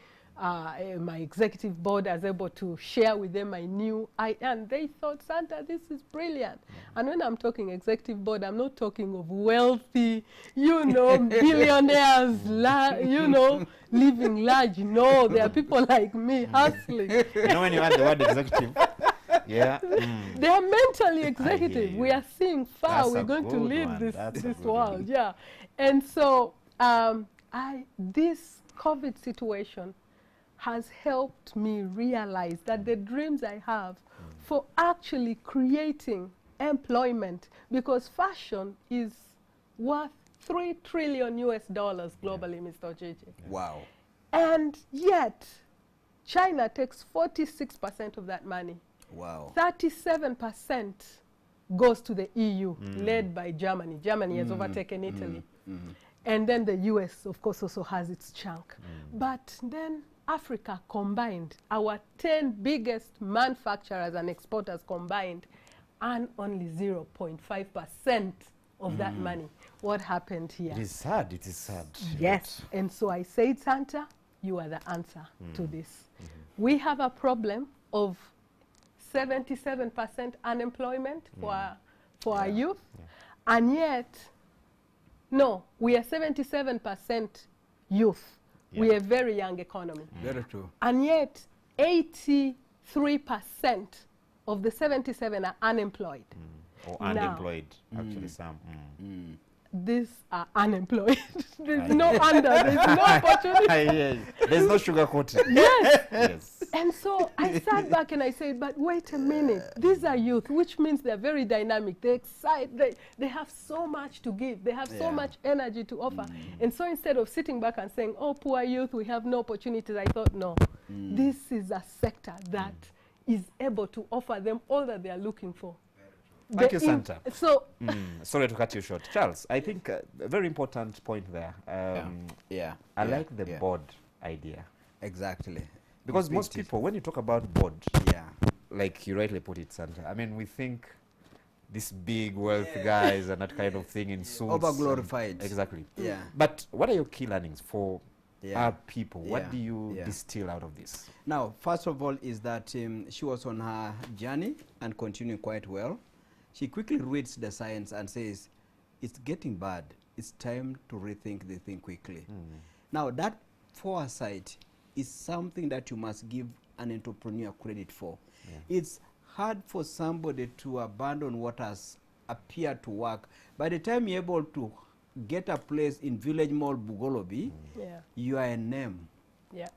uh, eh, my executive board I was able to share with them my new I and they thought Santa this is brilliant. And when I'm talking executive board I'm not talking of wealthy you know *laughs* billionaires you know living large. No there are people *laughs* like me hustling. You know when you add the word executive, yeah. *laughs* mm. they are mentally executive. We are seeing far. That's We're going to good lead one. this That's this good one. world. Yeah, and so um, I this COVID situation has helped me realize that the dreams I have for actually creating employment because fashion is worth three trillion US dollars globally, Mr. JJ. Wow. And yet, China takes 46% of that money. Wow. 37% goes to the EU, mm. led by Germany. Germany has mm. overtaken mm. Italy. Mm-hmm. And then the US, of course, also has its chunk. But then Africa combined, our 10 biggest manufacturers and exporters combined, earn only 0.5% of that money. What happened here? It is sad. It is sad. Yes. And so I said, Santa, you are the answer to this. Mm-hmm. We have a problem of 77% unemployment for, our, for our youth. Yeah. And yet, no, we are 77% youth. We are a very young economy. Very true. And yet, 83% of the 77 are unemployed. Mm. Or Now. unemployed, actually, some. Mm. These are unemployed. *laughs* there's no under, there's no opportunity. You. There's no sugar coating. *laughs* Yes. yes. And so I sat back and I said, but wait a minute, these are youth, which means they're very dynamic. They excite, they, they have so much to give, they have Yeah. so much energy to offer. Mm. And so instead of sitting back and saying, oh, poor youth, we have no opportunities, I thought, no, mm. this is a sector that mm. is able to offer them all that they are looking for. Thank you, Santa. So Mm, sorry to cut you short. Charles, I think uh, a very important point there. Um, Yeah. yeah. I yeah, like the yeah. board idea. Exactly. Because most people, when you talk about board, Yeah. like you rightly put it, Santa, I mean, we think these big wealthy guys and that kind of thing in suits. over Overglorified. Exactly. Yeah. But what are your key learnings for Yeah. our people? Yeah. What do you Yeah. distill out of this? Now, first of all, is that um, she was on her journey and continuing quite well. She quickly reads the science and says, "It's getting bad. It's time to rethink the thing quickly." Mm. Now, that foresight is something that you must give an entrepreneur credit for. Yeah. It's hard for somebody to abandon what has appeared to work. By the time you're able to get a place in Village Mall, Bugolobi, mm. yeah, you are a name. yeah.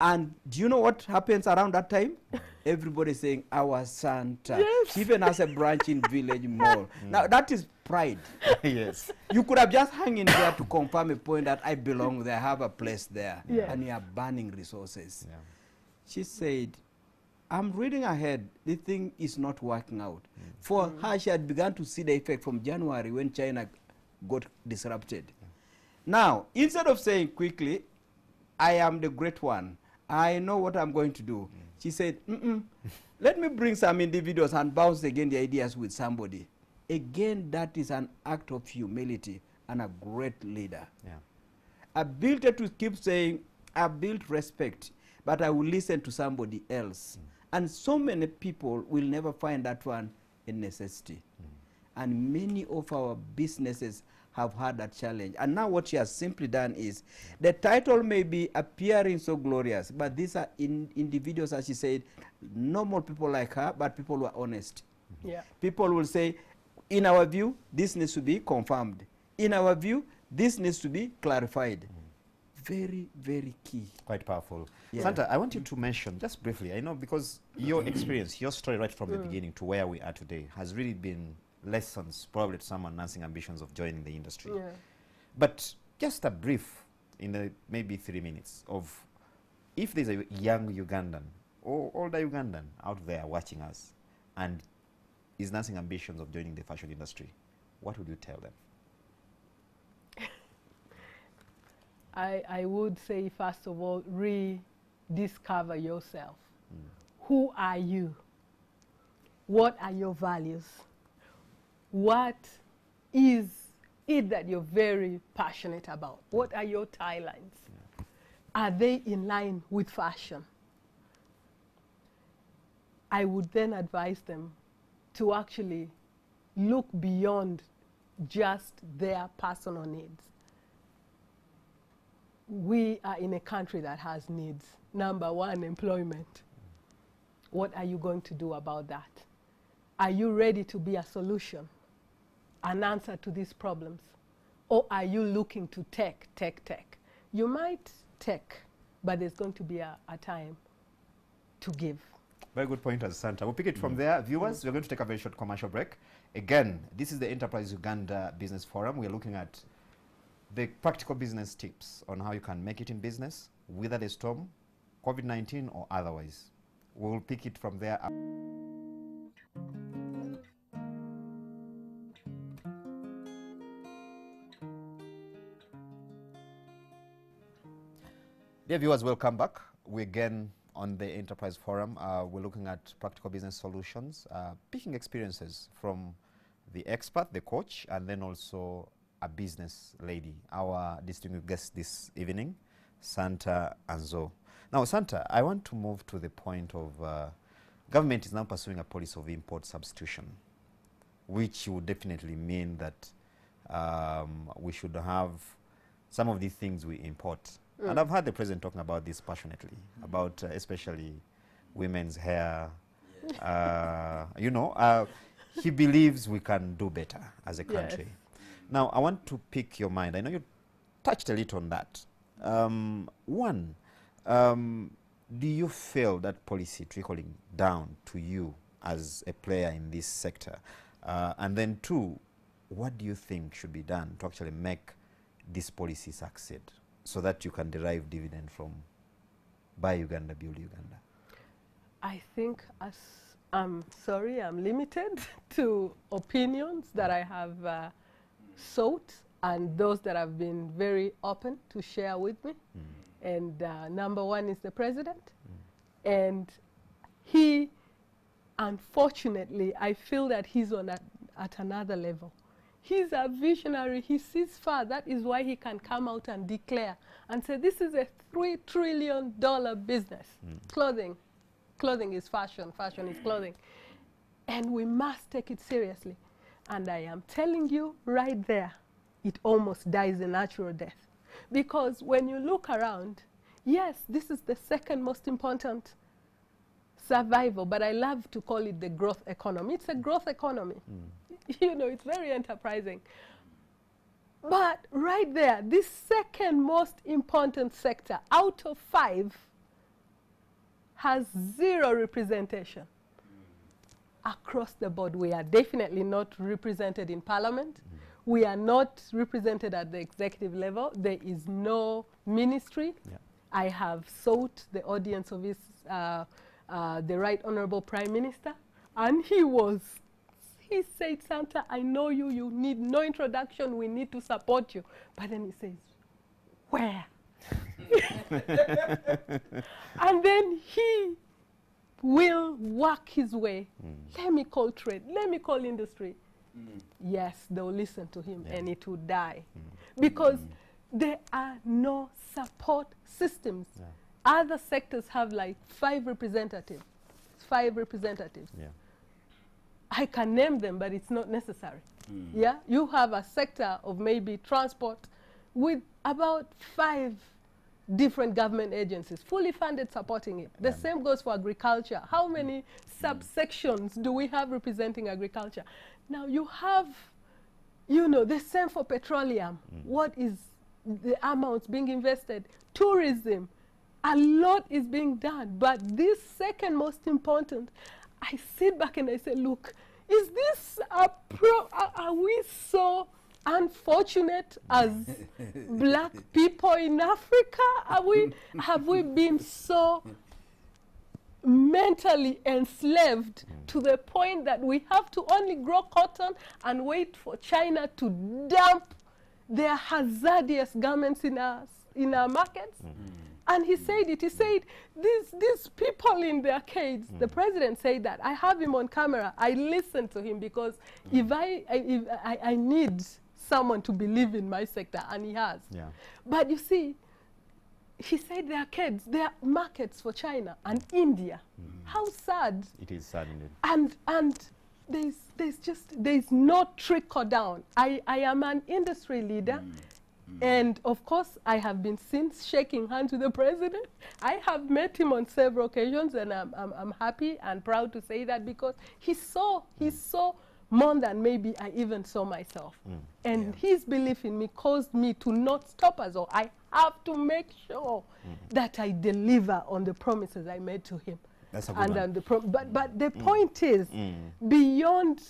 And do you know what happens around that time? *laughs* Everybody saying, Our Santa. Yes. She even has a branch in Village *laughs* Mall. Mm. Now, that is pride. *laughs* yes. You could have just hung in there to confirm a point that I belong there, I have a place there. Yeah. And you are burning resources. Yeah. She said, I'm reading ahead. The thing is not working out. Mm. For mm. her, she had begun to see the effect from January when China got disrupted. Now, instead of saying quickly, I am the great one, I know what I'm going to do, she said, Mm-mm, let me bring some individuals and bounce again the ideas with somebody. Again, that is an act of humility and a great leader Yeah. ability to keep saying, I built respect, but I will listen to somebody else. Mm. And so many people will never find that one a necessity. Mm. And many of our businesses have had that challenge. And now what she has simply done is the title may be appearing so glorious, but these are in individuals, as she said, normal people like her, but people who are honest Yeah. people will say, in our view, this needs to be confirmed. In our view, this needs to be clarified. Very, very key. Quite powerful. Yeah. Santa, I want you to mention just briefly. I know because your experience, your story right from the mm. beginning to where we are today has really been lessons probably to some announcing ambitions of joining the industry. Yeah. But just a brief, in the maybe three minutes, of if there's a young Ugandan or older Ugandan out there watching us and is nursing ambitions of joining the fashion industry, what would you tell them? *laughs* I, I would say, first of all, rediscover yourself. Hmm. Who are you? What are your values? What is it that you're very passionate about? What are your tie lines? are they in line with fashion? I would then advise them to actually look beyond just their personal needs. We are in a country that has needs. Number one, employment. What are you going to do about that? Are you ready to be a solution, an answer to these problems? Or are you looking to tech, tech, tech? You might tech, but there's going to be a, a time to give. Very good point, Santa. We'll pick it from mm. there. Viewers, mm. we're going to take a very short commercial break. Again, this is the Enterprise Uganda Business Forum. We're looking at the practical business tips on how you can make it in business, whether the storm, COVID-19 or otherwise. We'll pick it from there. Dear viewers, welcome back. We again on the Enterprise Forum, uh, we're looking at practical business solutions, uh, picking experiences from the expert, the coach, and then also a business lady, our distinguished guest this evening, Santa Anzo. Now, Santa, I want to move to the point of uh, government is now pursuing a policy of import substitution, which would definitely mean that um, we should have some of these things we import Mm. And I've heard the president talking about this passionately, mm. about uh, especially women's hair. Uh, you know, uh, he believes we can do better as a country. Yes. Now, I want to pick your mind. I know you touched a little on that. Um, one, um, do you feel that policy trickling down to you as a player in this sector? Uh, and then two, what do you think should be done to actually make this policy succeed? So that you can derive dividend from buy Uganda, build Uganda? I think as I'm sorry, I'm limited *laughs* to opinions that I have uh, sought and those that have been very open to share with me. Mm. And uh, number one is the president. Mm. And he, unfortunately, I feel that he's on a, at another level. He's a visionary. He sees far. That is why he can come out and declare and say, this is a $3 trillion business. Mm. Clothing. Clothing is fashion. Fashion is clothing. And we must take it seriously. And I am telling you right there, it almost dies a natural death. Because when you look around, yes, this is the second most important survival, but I love to call it the growth economy. It's a growth economy. Mm. *laughs* you know, it's very enterprising. But right there, this second most important sector out of five has zero representation across the board. We are definitely not represented in parliament. Mm. We are not represented at the executive level. There is no ministry. Yeah. I have sought the audience of his, uh, uh, the Right Honorable Prime Minister, and he was he said, Santa, I know you, you need no introduction, we need to support you. But then he says, where? *laughs* and then he will work his way. Mm. Let me call trade, let me call industry. Mm. Yes, they'll listen to him yeah. and it will die. Mm. Because mm. there are no support systems. Yeah. Other sectors have like five representatives, five representatives. Yeah. I can name them, but it's not necessary. Mm. Yeah, you have a sector of maybe transport with about five different government agencies, fully funded, supporting it. The same goes for agriculture. How hmm. many mm. subsections do we have representing agriculture? Now you have, you know, the same for petroleum. Mm. What is the amounts being invested? Tourism. A lot is being done, but this second most important I sit back and I say, look, is this a pro? Are, we so unfortunate as *laughs* black people in Africa? Are we, have we been so mentally enslaved to the point that we have to only grow cotton and wait for China to dump their hazardous garments in our, in our markets? Mm -hmm. And he said it. He said, these, these people in the arcades, mm. the president said that. I have him on camera. I listen to him because mm. if, I, I, if I, I need someone to believe in my sector, and he has. Yeah. But you see, he said there are kids, there are markets for China and India. How sad. It is sad indeed. And, and there's, there's just, there's no trickle down. I, I am an industry leader. Mm. And of course, I have been since shaking hands with the president. I have met him on several occasions, and I'm, I'm, I'm happy and proud to say that because he saw, he mm. saw more than maybe I even saw myself. Mm. And his belief in me caused me to not stop as all. I have to make sure that I deliver on the promises I made to him. That's a good and the but but the point is, beyond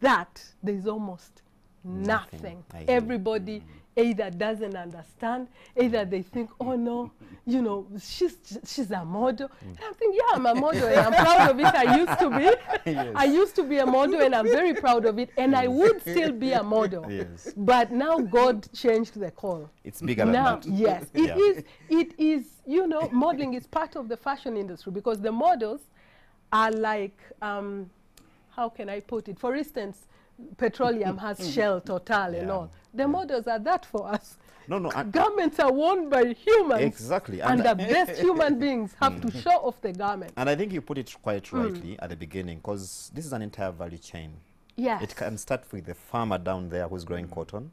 that, there's almost nothing. You. Everybody either doesn't understand, either they think, oh no, you know, she's she's a model. And I'm thinking, yeah, I'm a model and I'm proud of it. I used to be. Yes. I used to be a model and I'm very proud of it. And I would still be a model. Yes. But now God changed the call. It's bigger than Now, that. yes, it Yeah. is. It is. You know, modeling is part of the fashion industry because the models are like, um, how can I put it? For instance, petroleum has mm-hmm. Shell, Total, and all. The models are that for us. No, no. Garments are worn by humans, Exactly. and And, the best human beings have to mm. show off the garment. and I think you put it quite mm. rightly at the beginning because this is an entire value chain. Yes. It can start with the farmer down there who's growing cotton,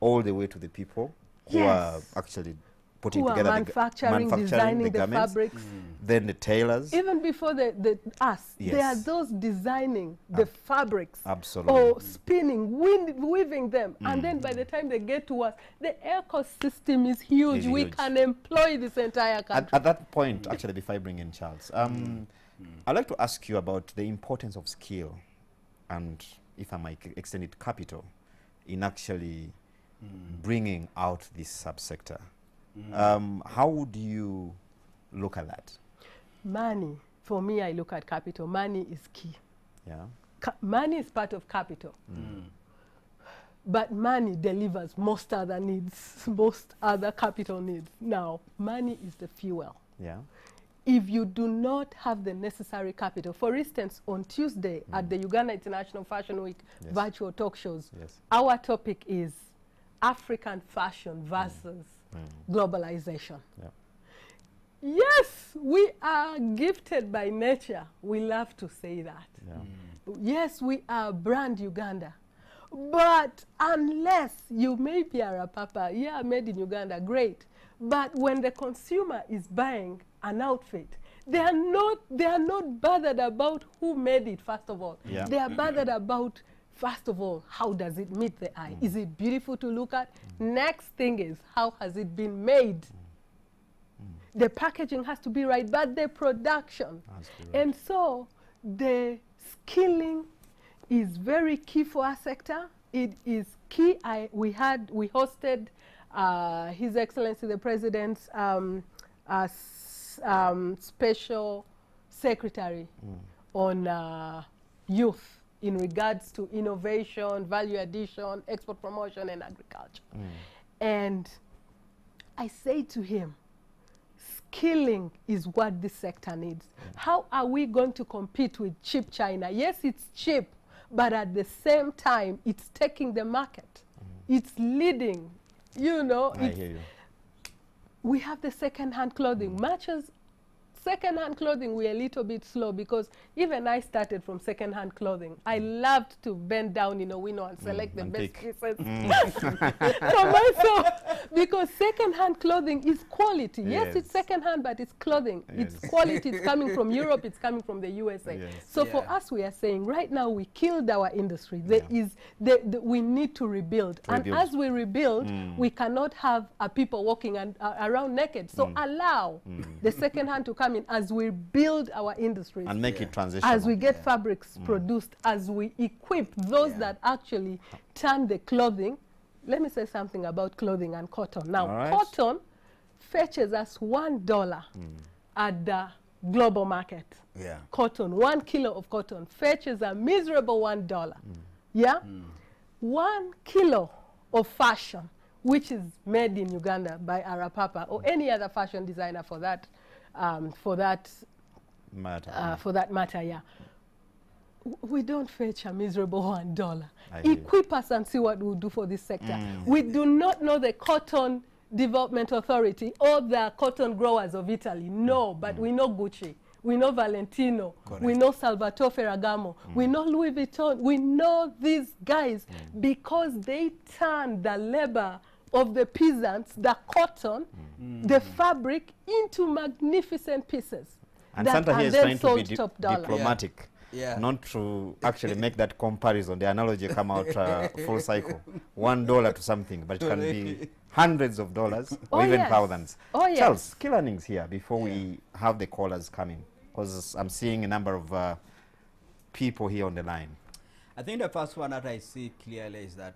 all the way to the people who Yes. are actually putting Who are together the, manufacturing, manufacturing designing the the, garments. fabrics. Mm. Then the tailors. Even before the, the us, there are those designing the fabrics. Absolutely. or spinning, wind, weaving them. And mm-hmm. then by the time they get to us, the ecosystem is huge. Is we huge. can employ this entire country. at that point, actually, before I bring in Charles, um, mm. Mm. I'd like to ask you about the importance of skill and, if I might extend it, capital in actually bringing out this subsector. Mm-hmm. Um, how would you look at that? money, for me, I look at capital. Money is key. Yeah. Ca- money is part of capital. Mm. Mm. But money delivers most other needs, *laughs* most other capital needs. Now, money is the fuel. Yeah. if you do not have the necessary capital, for instance, on Tuesday mm. at the Uganda International Fashion Week Yes. virtual talk shows, Yes. our topic is African fashion versus globalization. Yeah. Yes, we are gifted by nature. We love to say that. Yeah. Mm. Yes, we are brand Uganda. But unless you may be a papa, yeah, made in Uganda, great. But when the consumer is buying an outfit, they are not they are not bothered about who made it, first of all. Yeah. They are bothered about first of all, how does it meet the eye? Is it beautiful to look at? Next thing is how has it been made? The packaging has to be right, but the production. Has to be right. And so the skilling is very key for our sector. It is key. I, we had, we hosted uh, His Excellency the President's um, uh, um, special secretary on uh, youth in regards to innovation, value addition, export promotion, and agriculture. Mm. And I say to him, skilling is what this sector needs. Mm. How are we going to compete with cheap China? Yes, it's cheap, but at the same time, it's taking the market. Mm. It's leading. You know, I hear you. we have the second-hand clothing. Much as second-hand clothing, we're a little bit slow because even I started from second-hand clothing. I mm. loved to bend down in a window and select mm, the and best pick. pieces mm. *laughs* for myself because second-hand clothing is quality. Yes, Yes. it's second-hand, but it's clothing. It's quality. It's coming from *laughs* Europe. It's coming from the USA. Yes. So for us, we are saying right now we killed our industry. There Yeah. is the, the, we need to rebuild, and as we rebuild, we cannot have uh, people walking and, uh, around naked. So allow the second hand to come in as we build our industries And make Yeah. it transition. as we get fabrics mm. produced, as we equip those Yeah. that actually turn the clothing. Let me say something about clothing and cotton. Now, All right. cotton fetches us one dollar mm. at the global market. Yeah. Cotton, one kilo of cotton fetches a miserable one dollar. Mm. Yeah? One kilo of fashion, which is made in Uganda by Arapapa or any other fashion designer for that, um, for that Matter. uh, for that matter, yeah. We don't fetch a miserable one dollar. Equip us and see what we'll do for this sector. We do not know the cotton Development Authority or the cotton growers of Italy. No, but we know Gucci. We know Valentino. We know Salvatore Ferragamo. We know Louis Vuitton. We know these guys because they turn the labor of the peasants, the cotton, the fabric into magnificent pieces. And that Santa are here is then trying to be sold di- top dollar. diplomatic. Yeah. Not to actually make that comparison, the analogy come out uh, *laughs* full cycle. One dollar to something, but it can be hundreds of dollars or Oh, even yes. thousands. Oh, yes. Charles, key learnings here before we have the callers coming, because I'm seeing a number of uh, people here on the line. I think the first one that I see clearly is that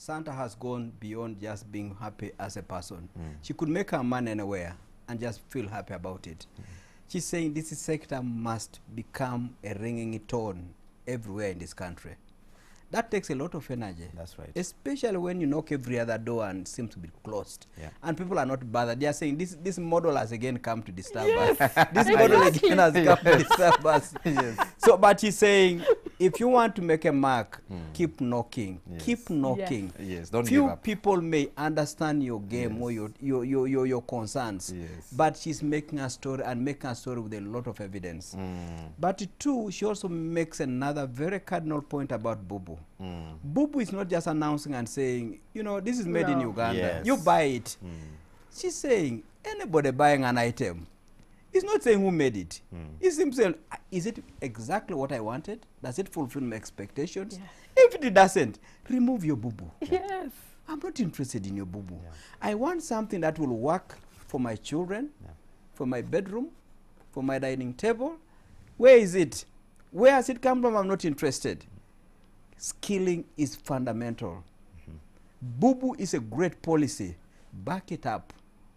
Santa has gone beyond just being happy as a person. Mm. She could make her man anywhere and just feel happy about it. Mm. She's saying this sector must become a ringing tone everywhere in this country. That takes a lot of energy. That's right. Especially when you knock every other door and seems to be closed. Yeah. And people are not bothered. They are saying this this model has again come to disturb Yes, us. *laughs* This model again has come to *laughs* disturb us. *laughs* yes. So but she's saying if you want to make a mark, mm. keep knocking. Yes. Keep knocking. Yes, yes. don't Few give up. people may understand your game yes. or your, your, your, your, your concerns. Yes. But she's making a story and making a story with a lot of evidence. Mm, But two, she also makes another very cardinal point about Bubu. mm, Bubu is not just announcing and saying, you know, this is made no. in Uganda. Yes. You buy it. mm, She's saying anybody buying an item is not saying who made it. mm. It's him saying, "Ah, is it exactly what I wanted? Does it fulfill my expectations? Yes. If it doesn't, remove your Bubu. Yes. I'm not interested in your Bubu. Yeah. I want something that will work for my children, Yeah. for my bedroom, for my dining table. Where is it? Where has it come from? I'm not interested. Skilling is fundamental. Bubu is a great policy. Back it up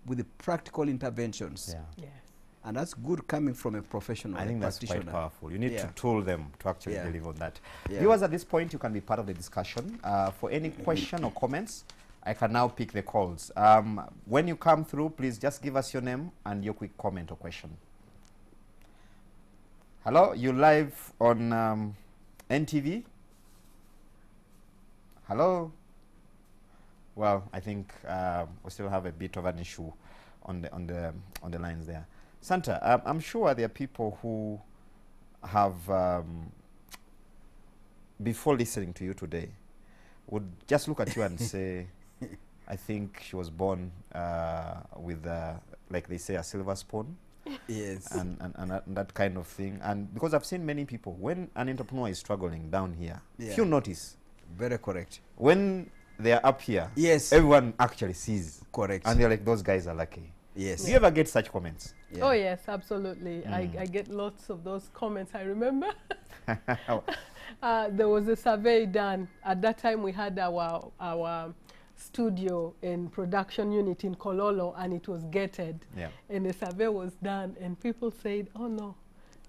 with the practical interventions. Yeah. And that's good coming from a professional. I think that's quite powerful. You need Yeah. to tool them to actually Yeah. deliver on that. Yeah. Viewers, at this point, you can be part of the discussion. Uh, for any question or comments, I can now pick the calls. Um, when you come through, please just give us your name and your quick comment or question. Hello, you live on um, NTV? Hello? Well, I think uh, we still have a bit of an issue on the on the on the lines there. Santa, um, I'm sure there are people who have, um, before listening to you today, would just look at you and *laughs* say, "I think she was born uh, with, uh, like they say, a silver spoon." Yes. and, and, and, that, and that kind of thing. And because I've seen many people, when an entrepreneur is struggling down here, Yeah. you notice, Very correct. when they are up here, Yes. everyone actually sees. correct. And they're like, those guys are lucky. Yes. Do you ever get such comments? Yeah. Oh yes, absolutely. Mm. I, I get lots of those comments. I remember *laughs* *laughs* uh, there was a survey done at that time. We had our our studio and production unit in Kololo, and it was gated. Yeah. And the survey was done, and people said, "Oh no,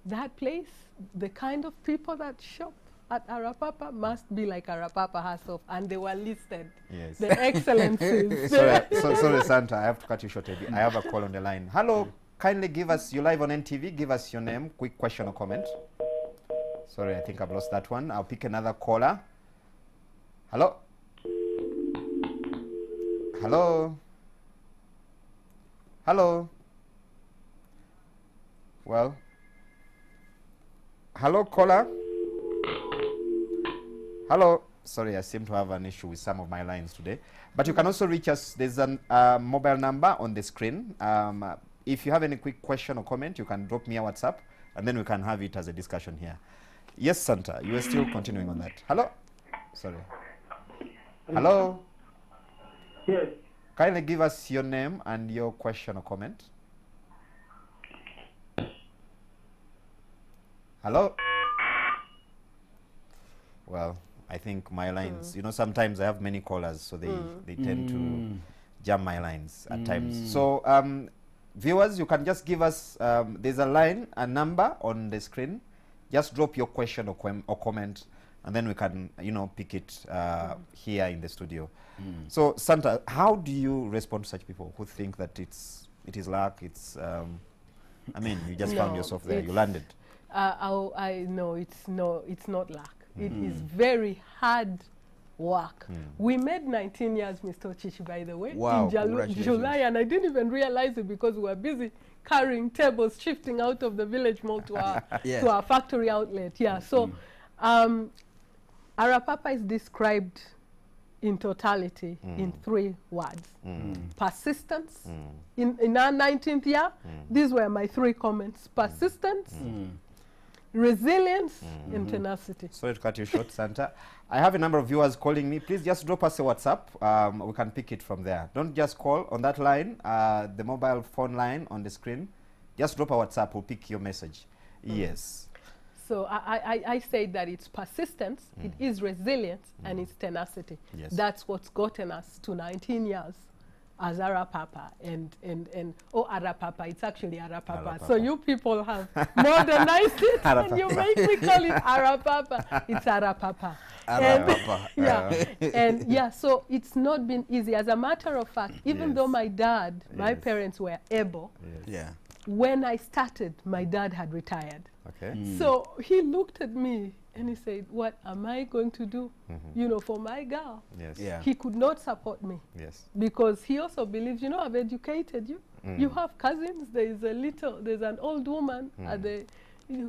that place, the kind of people that shop." At Arapapa must be like Arapapa herself, and they were listed. Yes. The excellencies. *laughs* sorry, so, sorry, Santa, I have to cut you short. I have a call on the line. Hello, kindly give us, you live on NTV, give us your name, quick question or comment. Sorry, I think I've lost that one. I'll pick another caller. Hello? Hello? Hello? Well, hello, caller? Hello. Sorry, I seem to have an issue with some of my lines today. But you can also reach us. There's a uh, mobile number on the screen. Um, uh, if you have any quick question or comment, you can drop me a WhatsApp, and then we can have it as a discussion here. Yes, Santa, you are still continuing on that. Hello. Sorry. Hello. Yes. Kindly give us your name and your question or comment. Hello? Well, I think my lines, you know, sometimes I have many callers, so they, they tend to jam my lines at times. So, um, viewers, you can just give us, um, there's a line, a number on the screen. Just drop your question or, quem- or comment, and then we can, you know, pick it uh, here in the studio. So, Santa, how do you respond to such people who think that it's it is luck? It's, um, I mean, you just found yourself there, you landed. Uh, I'll- I know it's no, it's not luck. It hmm. is very hard work. Hmm. We made 19 years, Mr. Ocici, by the way, Wow, in Jalu- July, and I didn't even realize it because we were busy carrying tables, shifting out of the village mall to our, *laughs* Yes. to our factory outlet. Yeah, so hmm. um, Arapapa is described in totality in three words. Persistence. In, in our 19th year, these were my three comments. Persistence, resilience, and tenacity. Sorry to cut you short, Santa. I have a number of viewers calling me. Please just drop us a WhatsApp. Um, we can pick it from there. Don't just call on that line, uh, the mobile phone line on the screen. Just drop a WhatsApp. We'll pick your message. Yes. So I, I, I say that it's persistence, it is resilience, and it's tenacity. Yes. That's what's gotten us to 19 years as Arapapa and, and, and oh, Arapapa, it's actually Arapapa. So you people have modernized it and you make me call it Arapapa. It's Arapapa. And- Arapapa. *laughs* yeah, and yeah, so it's not been easy. As a matter of fact, even though my dad, my parents were able, Yeah. when I started, my dad had retired. Okay. Mm. So he looked at me and he said, What am I going to do, mm-hmm. you know, for my girl? Yes. Yeah. He could not support me Yes. because he also believes, you know, I've educated you. Mm. You have cousins. There is a little, there's an old woman mm. at the,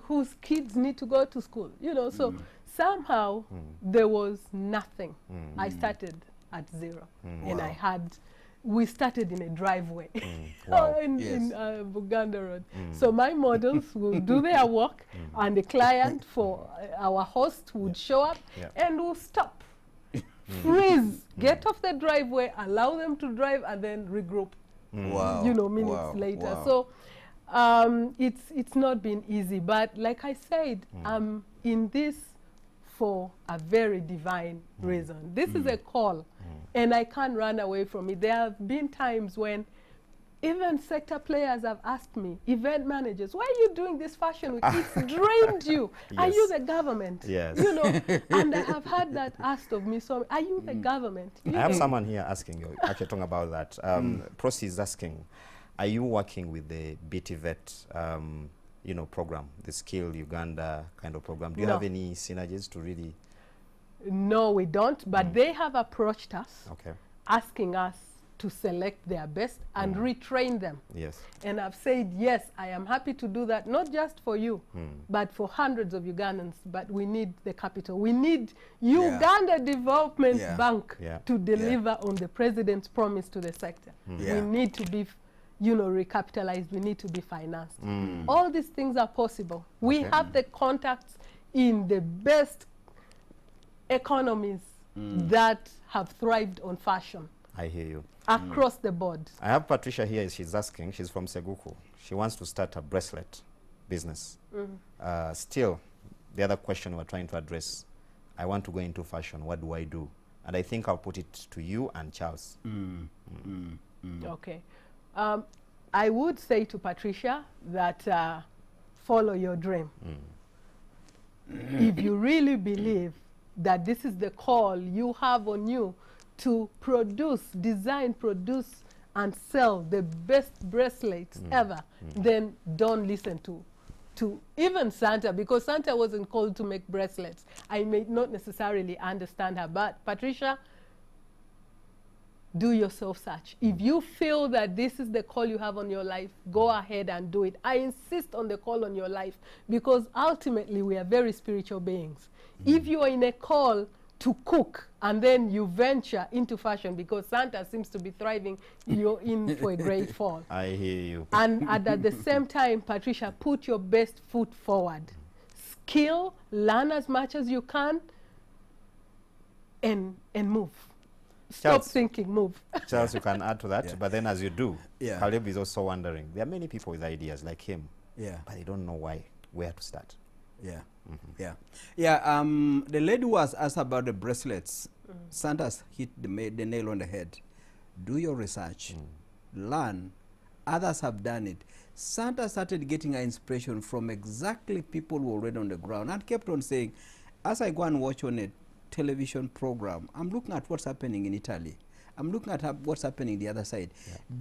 whose kids need to go to school, you know. So mm. somehow there was nothing. I started at zero and I had, we started in a driveway mm, *laughs* Wow. in, Yes. in uh, Buganda Road. Mm. So my models *laughs* will do their work mm. and the client for uh, our host would show up Yeah. and will stop *laughs* freeze, get off the driveway, allow them to drive, and then regroup. Wow. You know, minutes Wow. later. Wow. So um, it's it's not been easy, but like I said, I'm in this for a very divine reason. This is a call, and I can't run away from it. There have been times when. Even sector players have asked me, event managers, why are you doing this fashion week? It's *laughs* drained you. Are you the government? Yes. You know, and I have had that *laughs* asked of me. So, are you the government? You I have someone here asking you, actually talking about that. Um, Prosi is asking, are you working with the BTVET, um, you know, program, the Skill Uganda kind of program? Do you No. have any synergies to really? No, we don't. But mm. they have approached us, Okay. asking us to select their best and mm. retrain them. Yes. And I've said, yes, I am happy to do that, not just for you, mm. but for hundreds of Ugandans. But we need the capital. We need Uganda Development Yeah. Bank Yeah. to deliver on the president's promise to the sector. Yeah. We need to be, you know, recapitalized. We need to be financed. All these things are possible. We Okay. have the contacts in the best economies hmm. that have thrived on fashion I hear you. across hmm. the board. I have Patricia here. She's asking. She's from Seguku. She wants to start a bracelet business. Mm-hmm. Uh, still, the other question we're trying to address. I want to go into fashion. What do I do? And I think I'll put it to you and Charles. Hmm. Okay. Um, I would say to Patricia that uh, follow your dream. if you really believe that this is the call you have on you to produce, design, produce, and sell the best bracelets mm. ever, mm. then don't listen to to even Santa because Santa wasn't called to make bracelets. I may not necessarily understand her, but Patricia, do your self search. If mm. you feel that this is the call you have on your life, go ahead and do it. I insist on the call on your life because ultimately we are very spiritual beings. Mm. If you are in a call to cook and then you venture into fashion because Santa seems to be thriving, you're in for a great *laughs* fall. I hear you. And at, at the *laughs* same time, Patricia, put your best foot forward. Skill, learn as much as you can, and and move. Stop Charles. thinking, move. *laughs* Charles, you can add to that. Yeah. But then, as you do, Yeah. Caleb is also wondering. There are many people with ideas like him, Yeah. but they don't know why, where to start. Yeah, mm-hmm. yeah, yeah. Um, the lady was asked about the bracelets. Mm. Santa's hit the, the nail on the head. Do your research, mm. learn. Others have done it. Santa started getting her inspiration from exactly people who were already on the ground and kept on saying, as I go and watch on a television program, I'm looking at what's happening in Italy. I'm looking at what's happening the other side.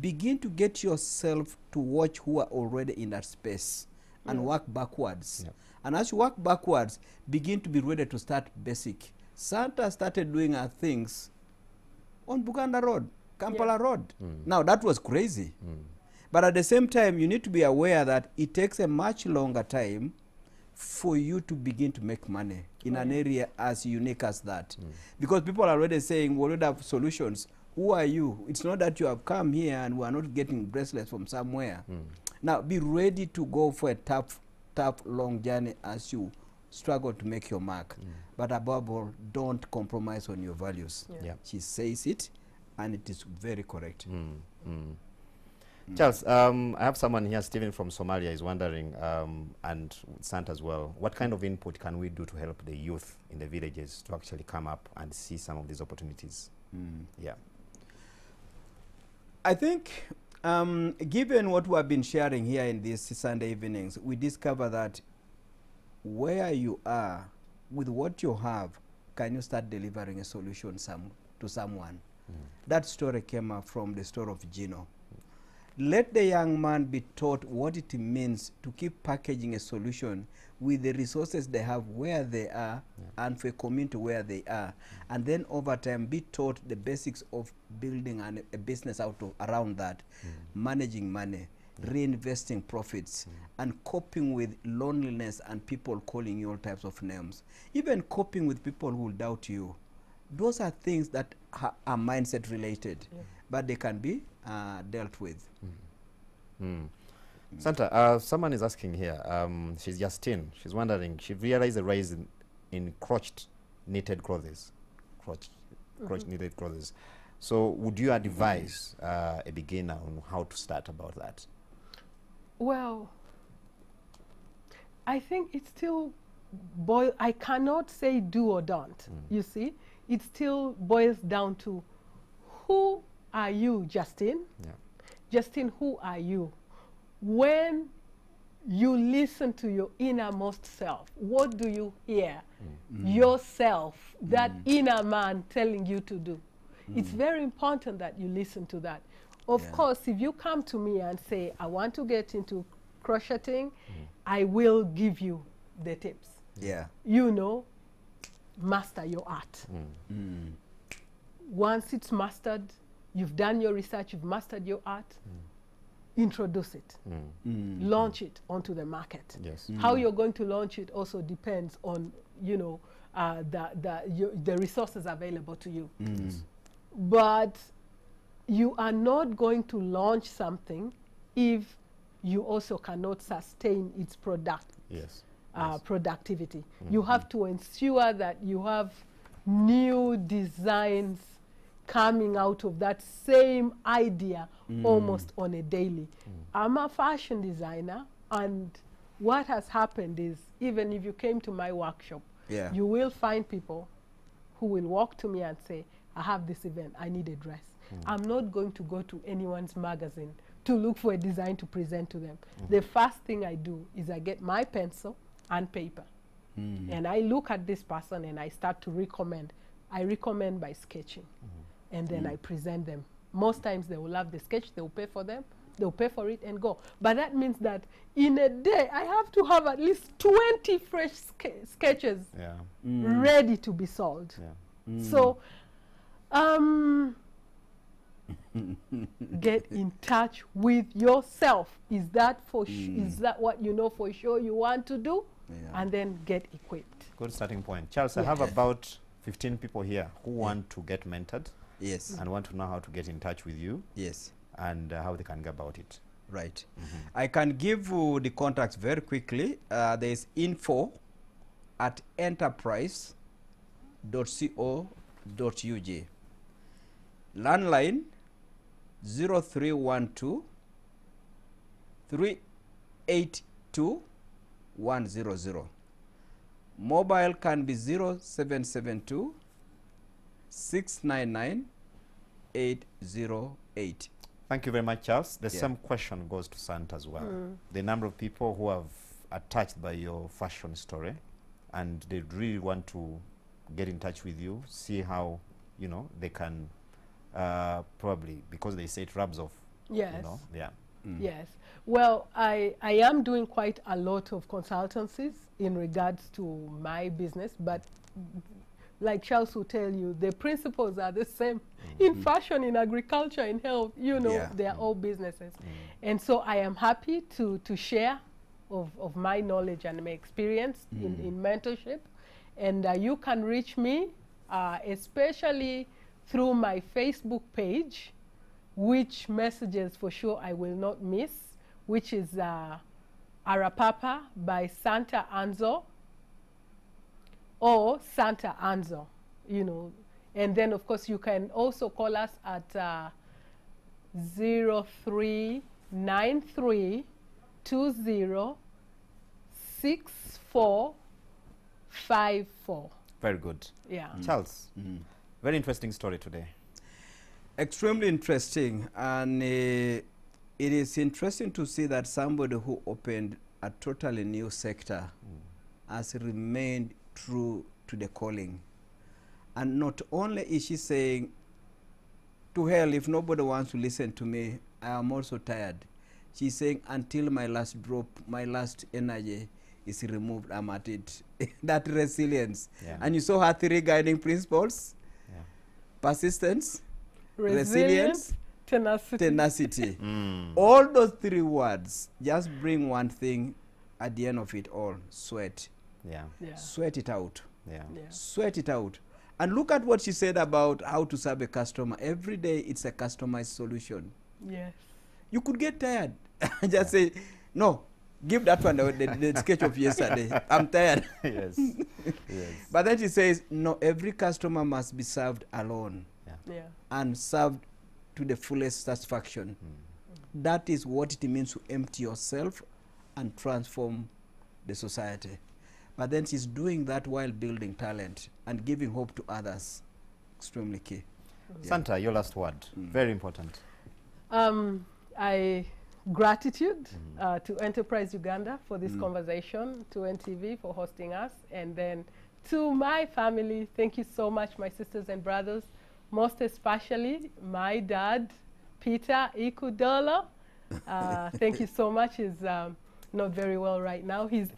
Begin to get yourself to watch who are already in that space and work backwards. Yeah. And as you work backwards, begin to be ready to start basic. Santa started doing her things on Buganda Road, Kampala Road. Mm. Now that was crazy. Mm. But at the same time, you need to be aware that it takes a much longer time for you to begin to make money in an area as unique as that. Hmm. Because people are already saying, we already have solutions. Who are you? It's not that you have come here and we are not getting bracelets from somewhere. Hmm. Now, be ready to go for a tough, tough, long journey as you struggle to make your mark. Hmm. But above all, don't compromise on your values. Yeah. Yeah. She says it, and it is very correct. Mm, mm. Charles, um, I have someone here, Stephen from Somalia, is wondering, um, and Sant as well, what kind of input can we do to help the youth in the villages to actually come up and see some of these opportunities? Mm. Yeah. I think, um, given what we have been sharing here in these Sunday evenings, we discover that where you are, with what you have, can you start delivering a solution some, to someone? That story came up from the story of Gino. Let the young man be taught what it means to keep packaging a solution with the resources they have where they are and for a community where they are. And then over time be taught the basics of building an, a business out of around that, mm. managing money, mm. reinvesting profits, mm. and coping with loneliness and people calling you all types of names. Even coping with people who doubt you. Those are things that ha- are mindset related, but they can be uh, dealt with. Mm. Santa, uh, someone is asking here, um, she's Justine, she's wondering, she realized the rise in, in crotched knitted clothes, crotch, crotch knitted clothes. So would you advise uh, a beginner on how to start about that? Well, I think it still boil. I cannot say do or don't. You see, it still boils down to who are you, Justin? Yeah. Justin, who are you? When you listen to your innermost self, what do you hear? Mm. Mm. Yourself, that mm. inner man telling you to do. It's very important that you listen to that. Of Yeah. course, if you come to me and say, I want to get into crocheting, I will give you the tips. Yeah. You know, master your art. Mm. Once it's mastered, you've done your research, you've mastered your art, introduce it, Mm. launch it onto the market. Yes. How you're going to launch it also depends on, you know, uh, the, the, your, the resources available to you. Mm. But you are not going to launch something if you also cannot sustain its product Yes. uh, productivity. You have to ensure that you have new designs coming out of that same idea mm. almost on a daily. Mm. I'm a fashion designer, and what has happened is even if you came to my workshop, Yeah. you will find people who will walk to me and say, I have this event, I need a dress. Mm. I'm not going to go to anyone's magazine to look for a design to present to them. The first thing I do is I get my pencil and paper. And I look at this person and I start to recommend. I recommend by sketching. And then mm. I present them. Most times they will love the sketch, they will pay for them, they'll pay for it and go. But that means that in a day, I have to have at least 20 fresh ske- sketches Yeah. Mm. ready to be sold. Yeah. Mm. So, um, *laughs* get in touch with yourself. Is that for? Sh- is that what you know for sure you want to do? Yeah. And then get equipped. Good starting point. Charles, I have about 15 people here who want to get mentored Yes. and want to know how to get in touch with you Yes. and uh, how they can go about it. Right. I can give you the contacts very quickly. Uh, there is info at enterprise.co.ug. Landline 0312 382 100. Mobile can be 0772 699 808. Thank you very much, Charles. The Yeah. same question goes to Sant as well. The number of people who have attached by your fashion story and they really want to get in touch with you, see how, you know, they can uh, probably, because they say it rubs off, Yes. you know, yeah. Yes. Well, I, I am doing quite a lot of consultancies in regards to my business, but like Charles will tell you, the principles are the same in fashion, in agriculture, in health. You know, Yeah. they are all businesses. And so I am happy to, to share of, of my knowledge and my experience in, in mentorship. And uh, you can reach me, uh, especially through my Facebook page, which messages for sure I will not miss, which is uh, Arapapa by Santa Anzo or Santa Anzo, you know. And then, of course, you can also call us at uh, 0393 6454. Very good. Yeah. Charles, very interesting story today. extremely interesting and uh, it is interesting to see that somebody who opened a totally new sector has remained true to the calling and not only is she saying to hell if nobody wants to listen to me i am also tired she's saying until my last drop my last energy is removed i'm at it *laughs* that resilience Yeah. and you saw her three guiding principles Yeah. persistence Resilience, resilience, tenacity. tenacity. *laughs* Mm. All those three words just bring one thing at the end of it all sweat. Yeah. Yeah. Sweat it out. Yeah. Yeah. Sweat it out. And look at what she said about how to serve a customer. Every day it's a customized solution. Yes. You could get tired. *laughs* just say, no, give that one the, the, the sketch of yesterday. I'm tired. *laughs* yes. yes. *laughs* But then she says, no, every customer must be served alone. Yeah. and served to the fullest satisfaction. Hmm. That is what it means to empty yourself and transform the society. But then she's doing that while building talent and giving hope to others. Extremely key. Yeah. Santa, your last word. Mm. Very important. Um, I gratitude uh, to Enterprise Uganda for this Mm. conversation, to NTV for hosting us, and then to my family. Thank you so much, my sisters and brothers. Most especially my dad, Peter Ikudolo. *laughs* Uh, thank you so much. He's um, not very well right now. He's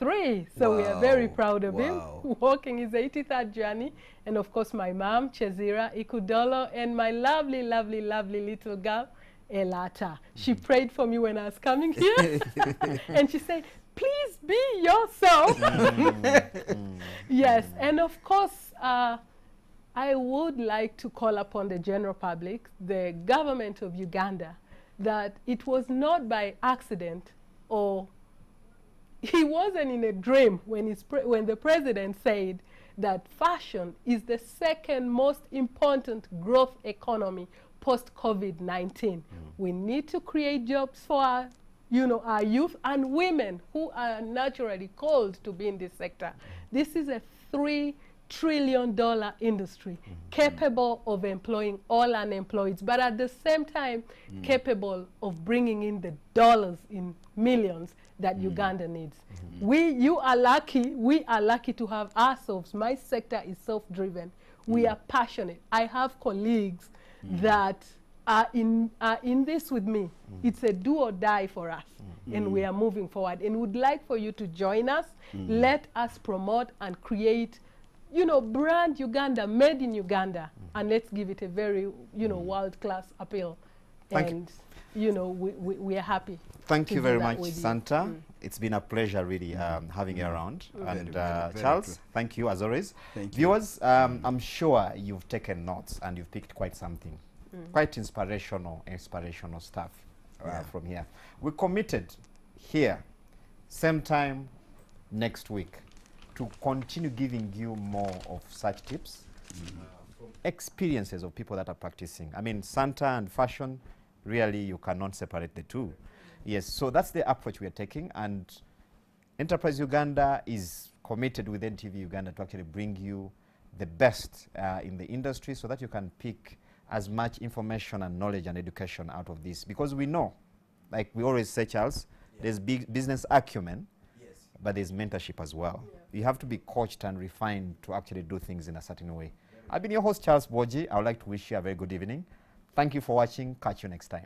83, so we are very proud of Wow. him. *laughs* Walking his 83rd journey. And of course, my mom, Chezira Ikudolo, and my lovely, lovely, lovely little girl, Elata. She mm-hmm. prayed for me when I was coming *laughs* here. *laughs* and she said, please be yourself. Mm, mm, yes. Mm. And of course, uh, I would like to call upon the general public, the government of Uganda, that it was not by accident or he wasn't in a dream when, his pre- when the president said that fashion is the second most important growth economy post COVID 19. Mm. We need to create jobs for our, you know, our youth and women who are naturally called to be in this sector. This is a three trillion dollar industry mm-hmm. capable of employing all unemployed, but at the same time mm. capable of bringing in the dollars in millions that mm-hmm. Uganda needs. Mm-hmm. We, you are lucky, we are lucky to have ourselves. My sector is self-driven. We mm. are passionate. I have colleagues mm-hmm. that are in, are in this with me. Mm. It's a do or die for us, mm. and we are moving forward. And would like for you to join us. Let us promote and create, you know, brand Uganda, made in Uganda, and let's give it a very, you know, world-class appeal. Thank and you know, we, we, we are happy. Thank you very much. Santa. Mm. It's been a pleasure really um, having you around. Very, and uh, Charles, true. thank you as always. Thank you. Viewers, um, I'm sure you've taken notes and you've picked quite something. Mm. Quite inspirational, inspirational stuff uh, Yeah. from here. We're committed here, same time next week, to continue giving you more of such tips, experiences of people that are practicing. I mean, Santa and fashion, really, you cannot separate the two. Yes, so that's the approach we are taking, and Enterprise Uganda is committed with NTV Uganda to actually bring you the best uh, in the industry so that you can pick as much information and knowledge and education out of this. Because we know, like we always say, Charles, there's big business acumen, yes. but there's mentorship as well. You have to be coached and refined to actually do things in a certain way. I've been your host, Charles Boji. I would like to wish you a very good evening. Thank you for watching. Catch you next time.